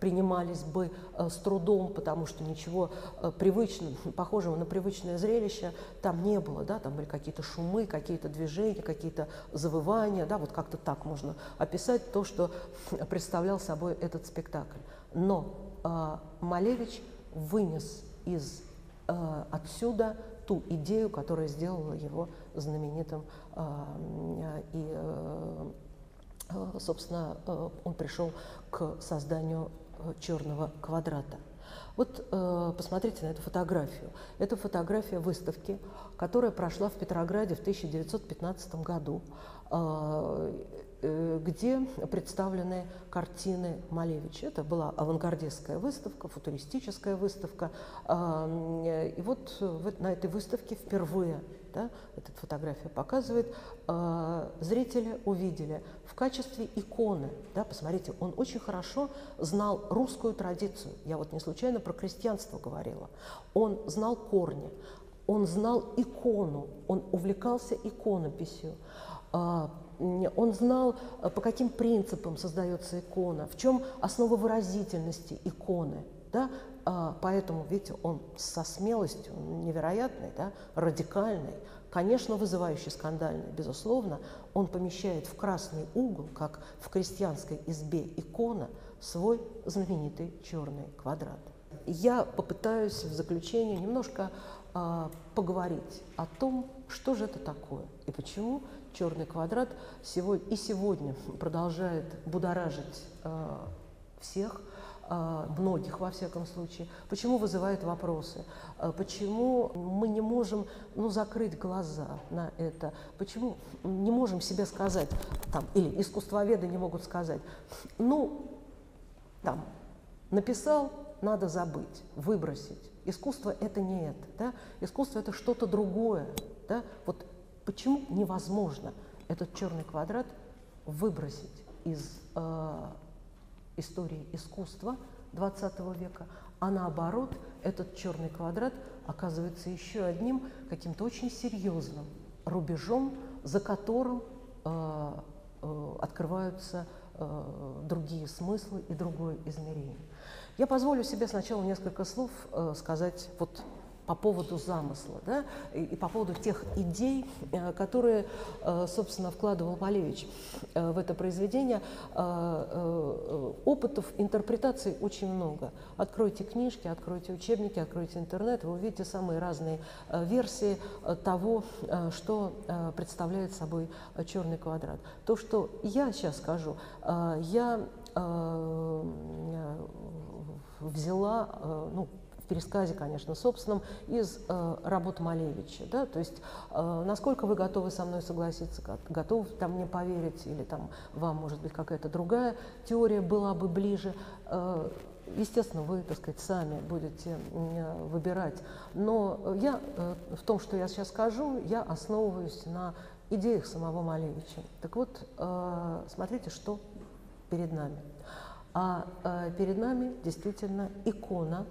принимались бы с трудом, потому что ничего привычного, похожего на привычное зрелище там не было, да, там были какие-то шумы, какие-то движения, какие-то завывания, да, вот как-то так можно описать то, что представлял собой этот спектакль. Но Малевич вынес из э, отсюда ту идею, которая сделала его знаменитым. А, и, э, э, собственно, э, он пришел к созданию черного квадрата. Вот э, посмотрите на эту фотографию. Это фотография выставки, которая прошла в Петрограде в 1915 году. Э, Э, где представлены картины Малевича. Это была авангардистская выставка, футуристическая выставка. И вот на этой выставке впервые, да, эта фотография показывает, а, зрители увидели в качестве иконы, да, посмотрите, он очень хорошо знал русскую традицию. Я вот не случайно про крестьянство говорила. Он знал корни, он знал икону, он увлекался иконописью. Он знал, э, по каким принципам создается икона, в чем основа выразительности иконы. Да? А, поэтому, видите, он со смелостью невероятной, да, радикальной, конечно, вызывающей скандальной, безусловно, он помещает в красный угол, как в крестьянской избе икона, свой знаменитый черный квадрат. Я попытаюсь в заключение немножко э, поговорить о том, что же это такое и почему черный квадрат сегодня, и сегодня продолжает будоражить э, всех, э, многих во всяком случае. Почему вызывает вопросы? Э, почему мы не можем ну, закрыть глаза на это? Почему не можем себе сказать, там, или искусствоведы не могут сказать, ну, там, написал, надо забыть, выбросить. Искусство – это не это. Да? Искусство – это что-то другое. Да? Вот Почему невозможно этот черный квадрат выбросить из э, истории искусства XX века, а наоборот, этот черный квадрат оказывается еще одним каким-то очень серьезным рубежом, за которым э, э, открываются э, другие смыслы и другое измерение. Я позволю себе сначала несколько слов э, сказать вот по поводу замысла да, и, и по поводу тех идей, э, которые, э, собственно, вкладывал Малевич э, в это произведение. Опытов, интерпретаций очень много. Откройте книжки, откройте учебники, откройте интернет, вы увидите самые разные версии того, что представляет собой черный квадрат. То, что я сейчас скажу, я взяла, ну, пересказе, конечно, собственном, из э, работы Малевича. Да? То есть э, насколько вы готовы со мной согласиться, готовы там мне поверить, или там вам, может быть, какая-то другая теория была бы ближе. Э, естественно, вы, так сказать, сами будете выбирать. Но я э, в том, что я сейчас скажу, я основываюсь на идеях самого Малевича. Так вот, э, смотрите, что перед нами. А э, перед нами действительно икона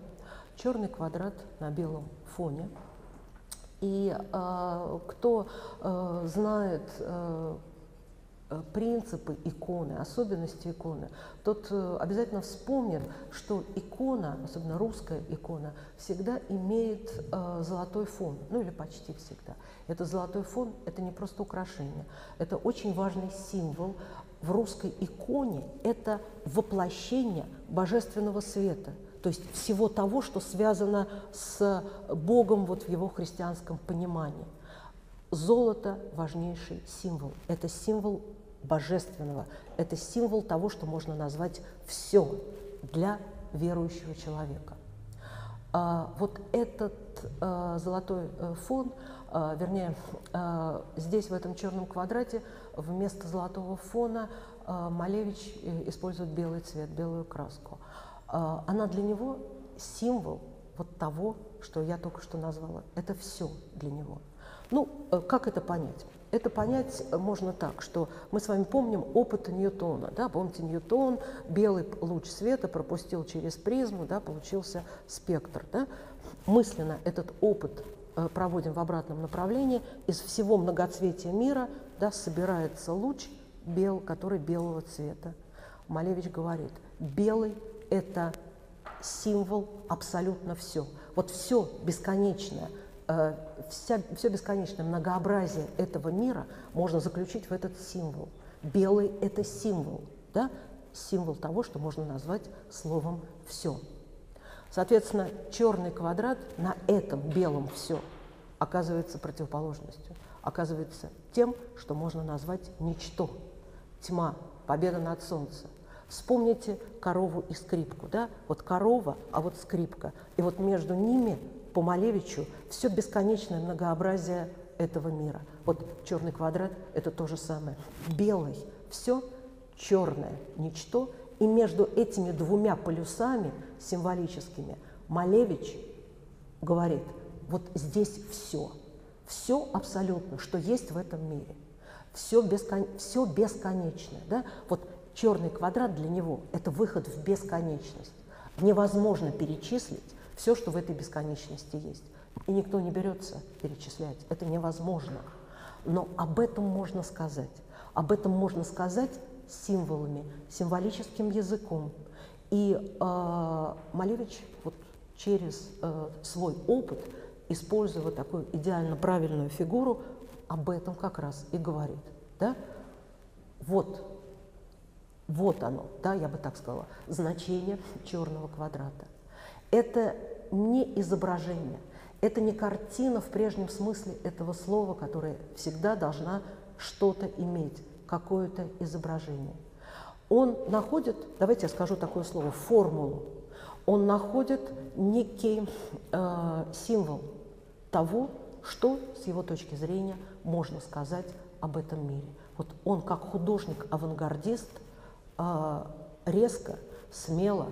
черный квадрат на белом фоне. И э, кто э, знает э, принципы иконы, особенности иконы, тот э, обязательно вспомнит, что икона, особенно русская икона, всегда имеет э, золотой фон, ну или почти всегда. Это золотой фон – это не просто украшение, это очень важный символ. В русской иконе это воплощение божественного света – то есть всего того, что связано с Богом вот в его христианском понимании. Золото – важнейший символ. Это символ божественного, это символ того, что можно назвать все для верующего человека. А, вот этот а, золотой а, фон, а, вернее, здесь в этом черном квадрате вместо золотого фона Малевич э, использует белый цвет, белую краску. А, она для него символ вот того, что я только что назвала. Это все для него. Ну, э, как это понять? Это понять можно так, что мы с вами помним опыт Ньютона. Да? Помните, Ньютон белый луч света пропустил через призму, да, получился спектр. Да? Мысленно этот опыт э, проводим в обратном направлении. Из всего многоцветия мира да, собирается луч, бел, который белого цвета. Малевич говорит, белый это символ абсолютно все. Вот все бесконечное, э, вся, все бесконечное многообразие этого мира можно заключить в этот символ. Белый – это символ, да? символ того, что можно назвать словом «все». Соответственно, черный квадрат на этом белом «все» оказывается противоположностью, оказывается тем, что можно назвать ничто, тьма, победа над солнцем, Вспомните корову и скрипку, да? Вот корова, а вот скрипка. И вот между ними, по Малевичу, все бесконечное многообразие этого мира. Вот черный квадрат – это то же самое. Белый – все, черное – ничто. И между этими двумя полюсами символическими Малевич говорит, вот здесь все, все абсолютно, что есть в этом мире. Все, бескон... все бесконечное. Да? Вот Черный квадрат для него – это выход в бесконечность. Невозможно перечислить все, что в этой бесконечности есть. И никто не берется перечислять. Это невозможно. Но об этом можно сказать. Об этом можно сказать символами, символическим языком. И э, Малевич вот через э, свой опыт, используя вот такую идеально правильную фигуру, об этом как раз и говорит. Да? Вот вот оно, да, я бы так сказала, значение черного квадрата. Это не изображение, это не картина в прежнем смысле этого слова, которое всегда должна что-то иметь, какое-то изображение. Он находит, давайте я скажу такое слово, формулу. Он находит некий э, символ того, что с его точки зрения можно сказать об этом мире. Вот он как художник-авангардист – резко, смело,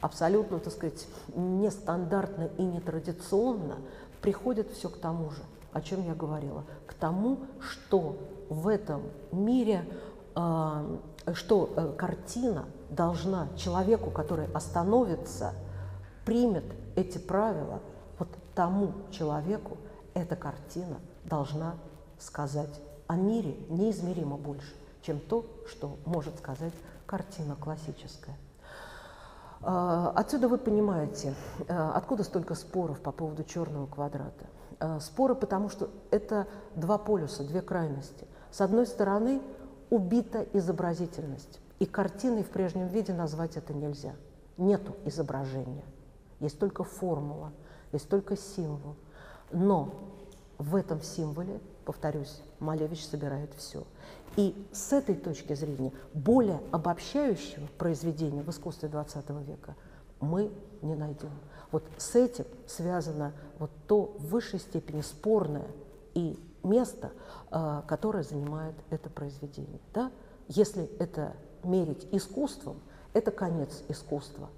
абсолютно, так сказать, нестандартно и нетрадиционно приходит все к тому же, о чем я говорила, к тому, что в этом мире, а, что э, картина должна человеку, который остановится, примет эти правила, вот тому человеку эта картина должна сказать о мире неизмеримо больше, чем то, что может сказать картина классическая. А, отсюда вы понимаете, а, откуда столько споров по поводу черного квадрата. А, споры, потому что это два полюса, две крайности. С одной стороны, убита изобразительность, и картиной в прежнем виде назвать это нельзя. Нету изображения, есть только формула, есть только символ. Но в этом символе, повторюсь, Малевич собирает все. И с этой точки зрения более обобщающего произведения в искусстве XX века мы не найдем. Вот с этим связано вот то в высшей степени спорное и место, а, которое занимает это произведение. Да? Если это мерить искусством, это конец искусства.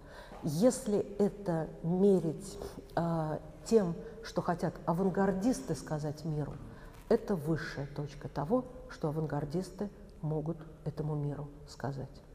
Если это мерить э, тем, что хотят авангардисты сказать миру, это высшая точка того, что авангардисты могут этому миру сказать.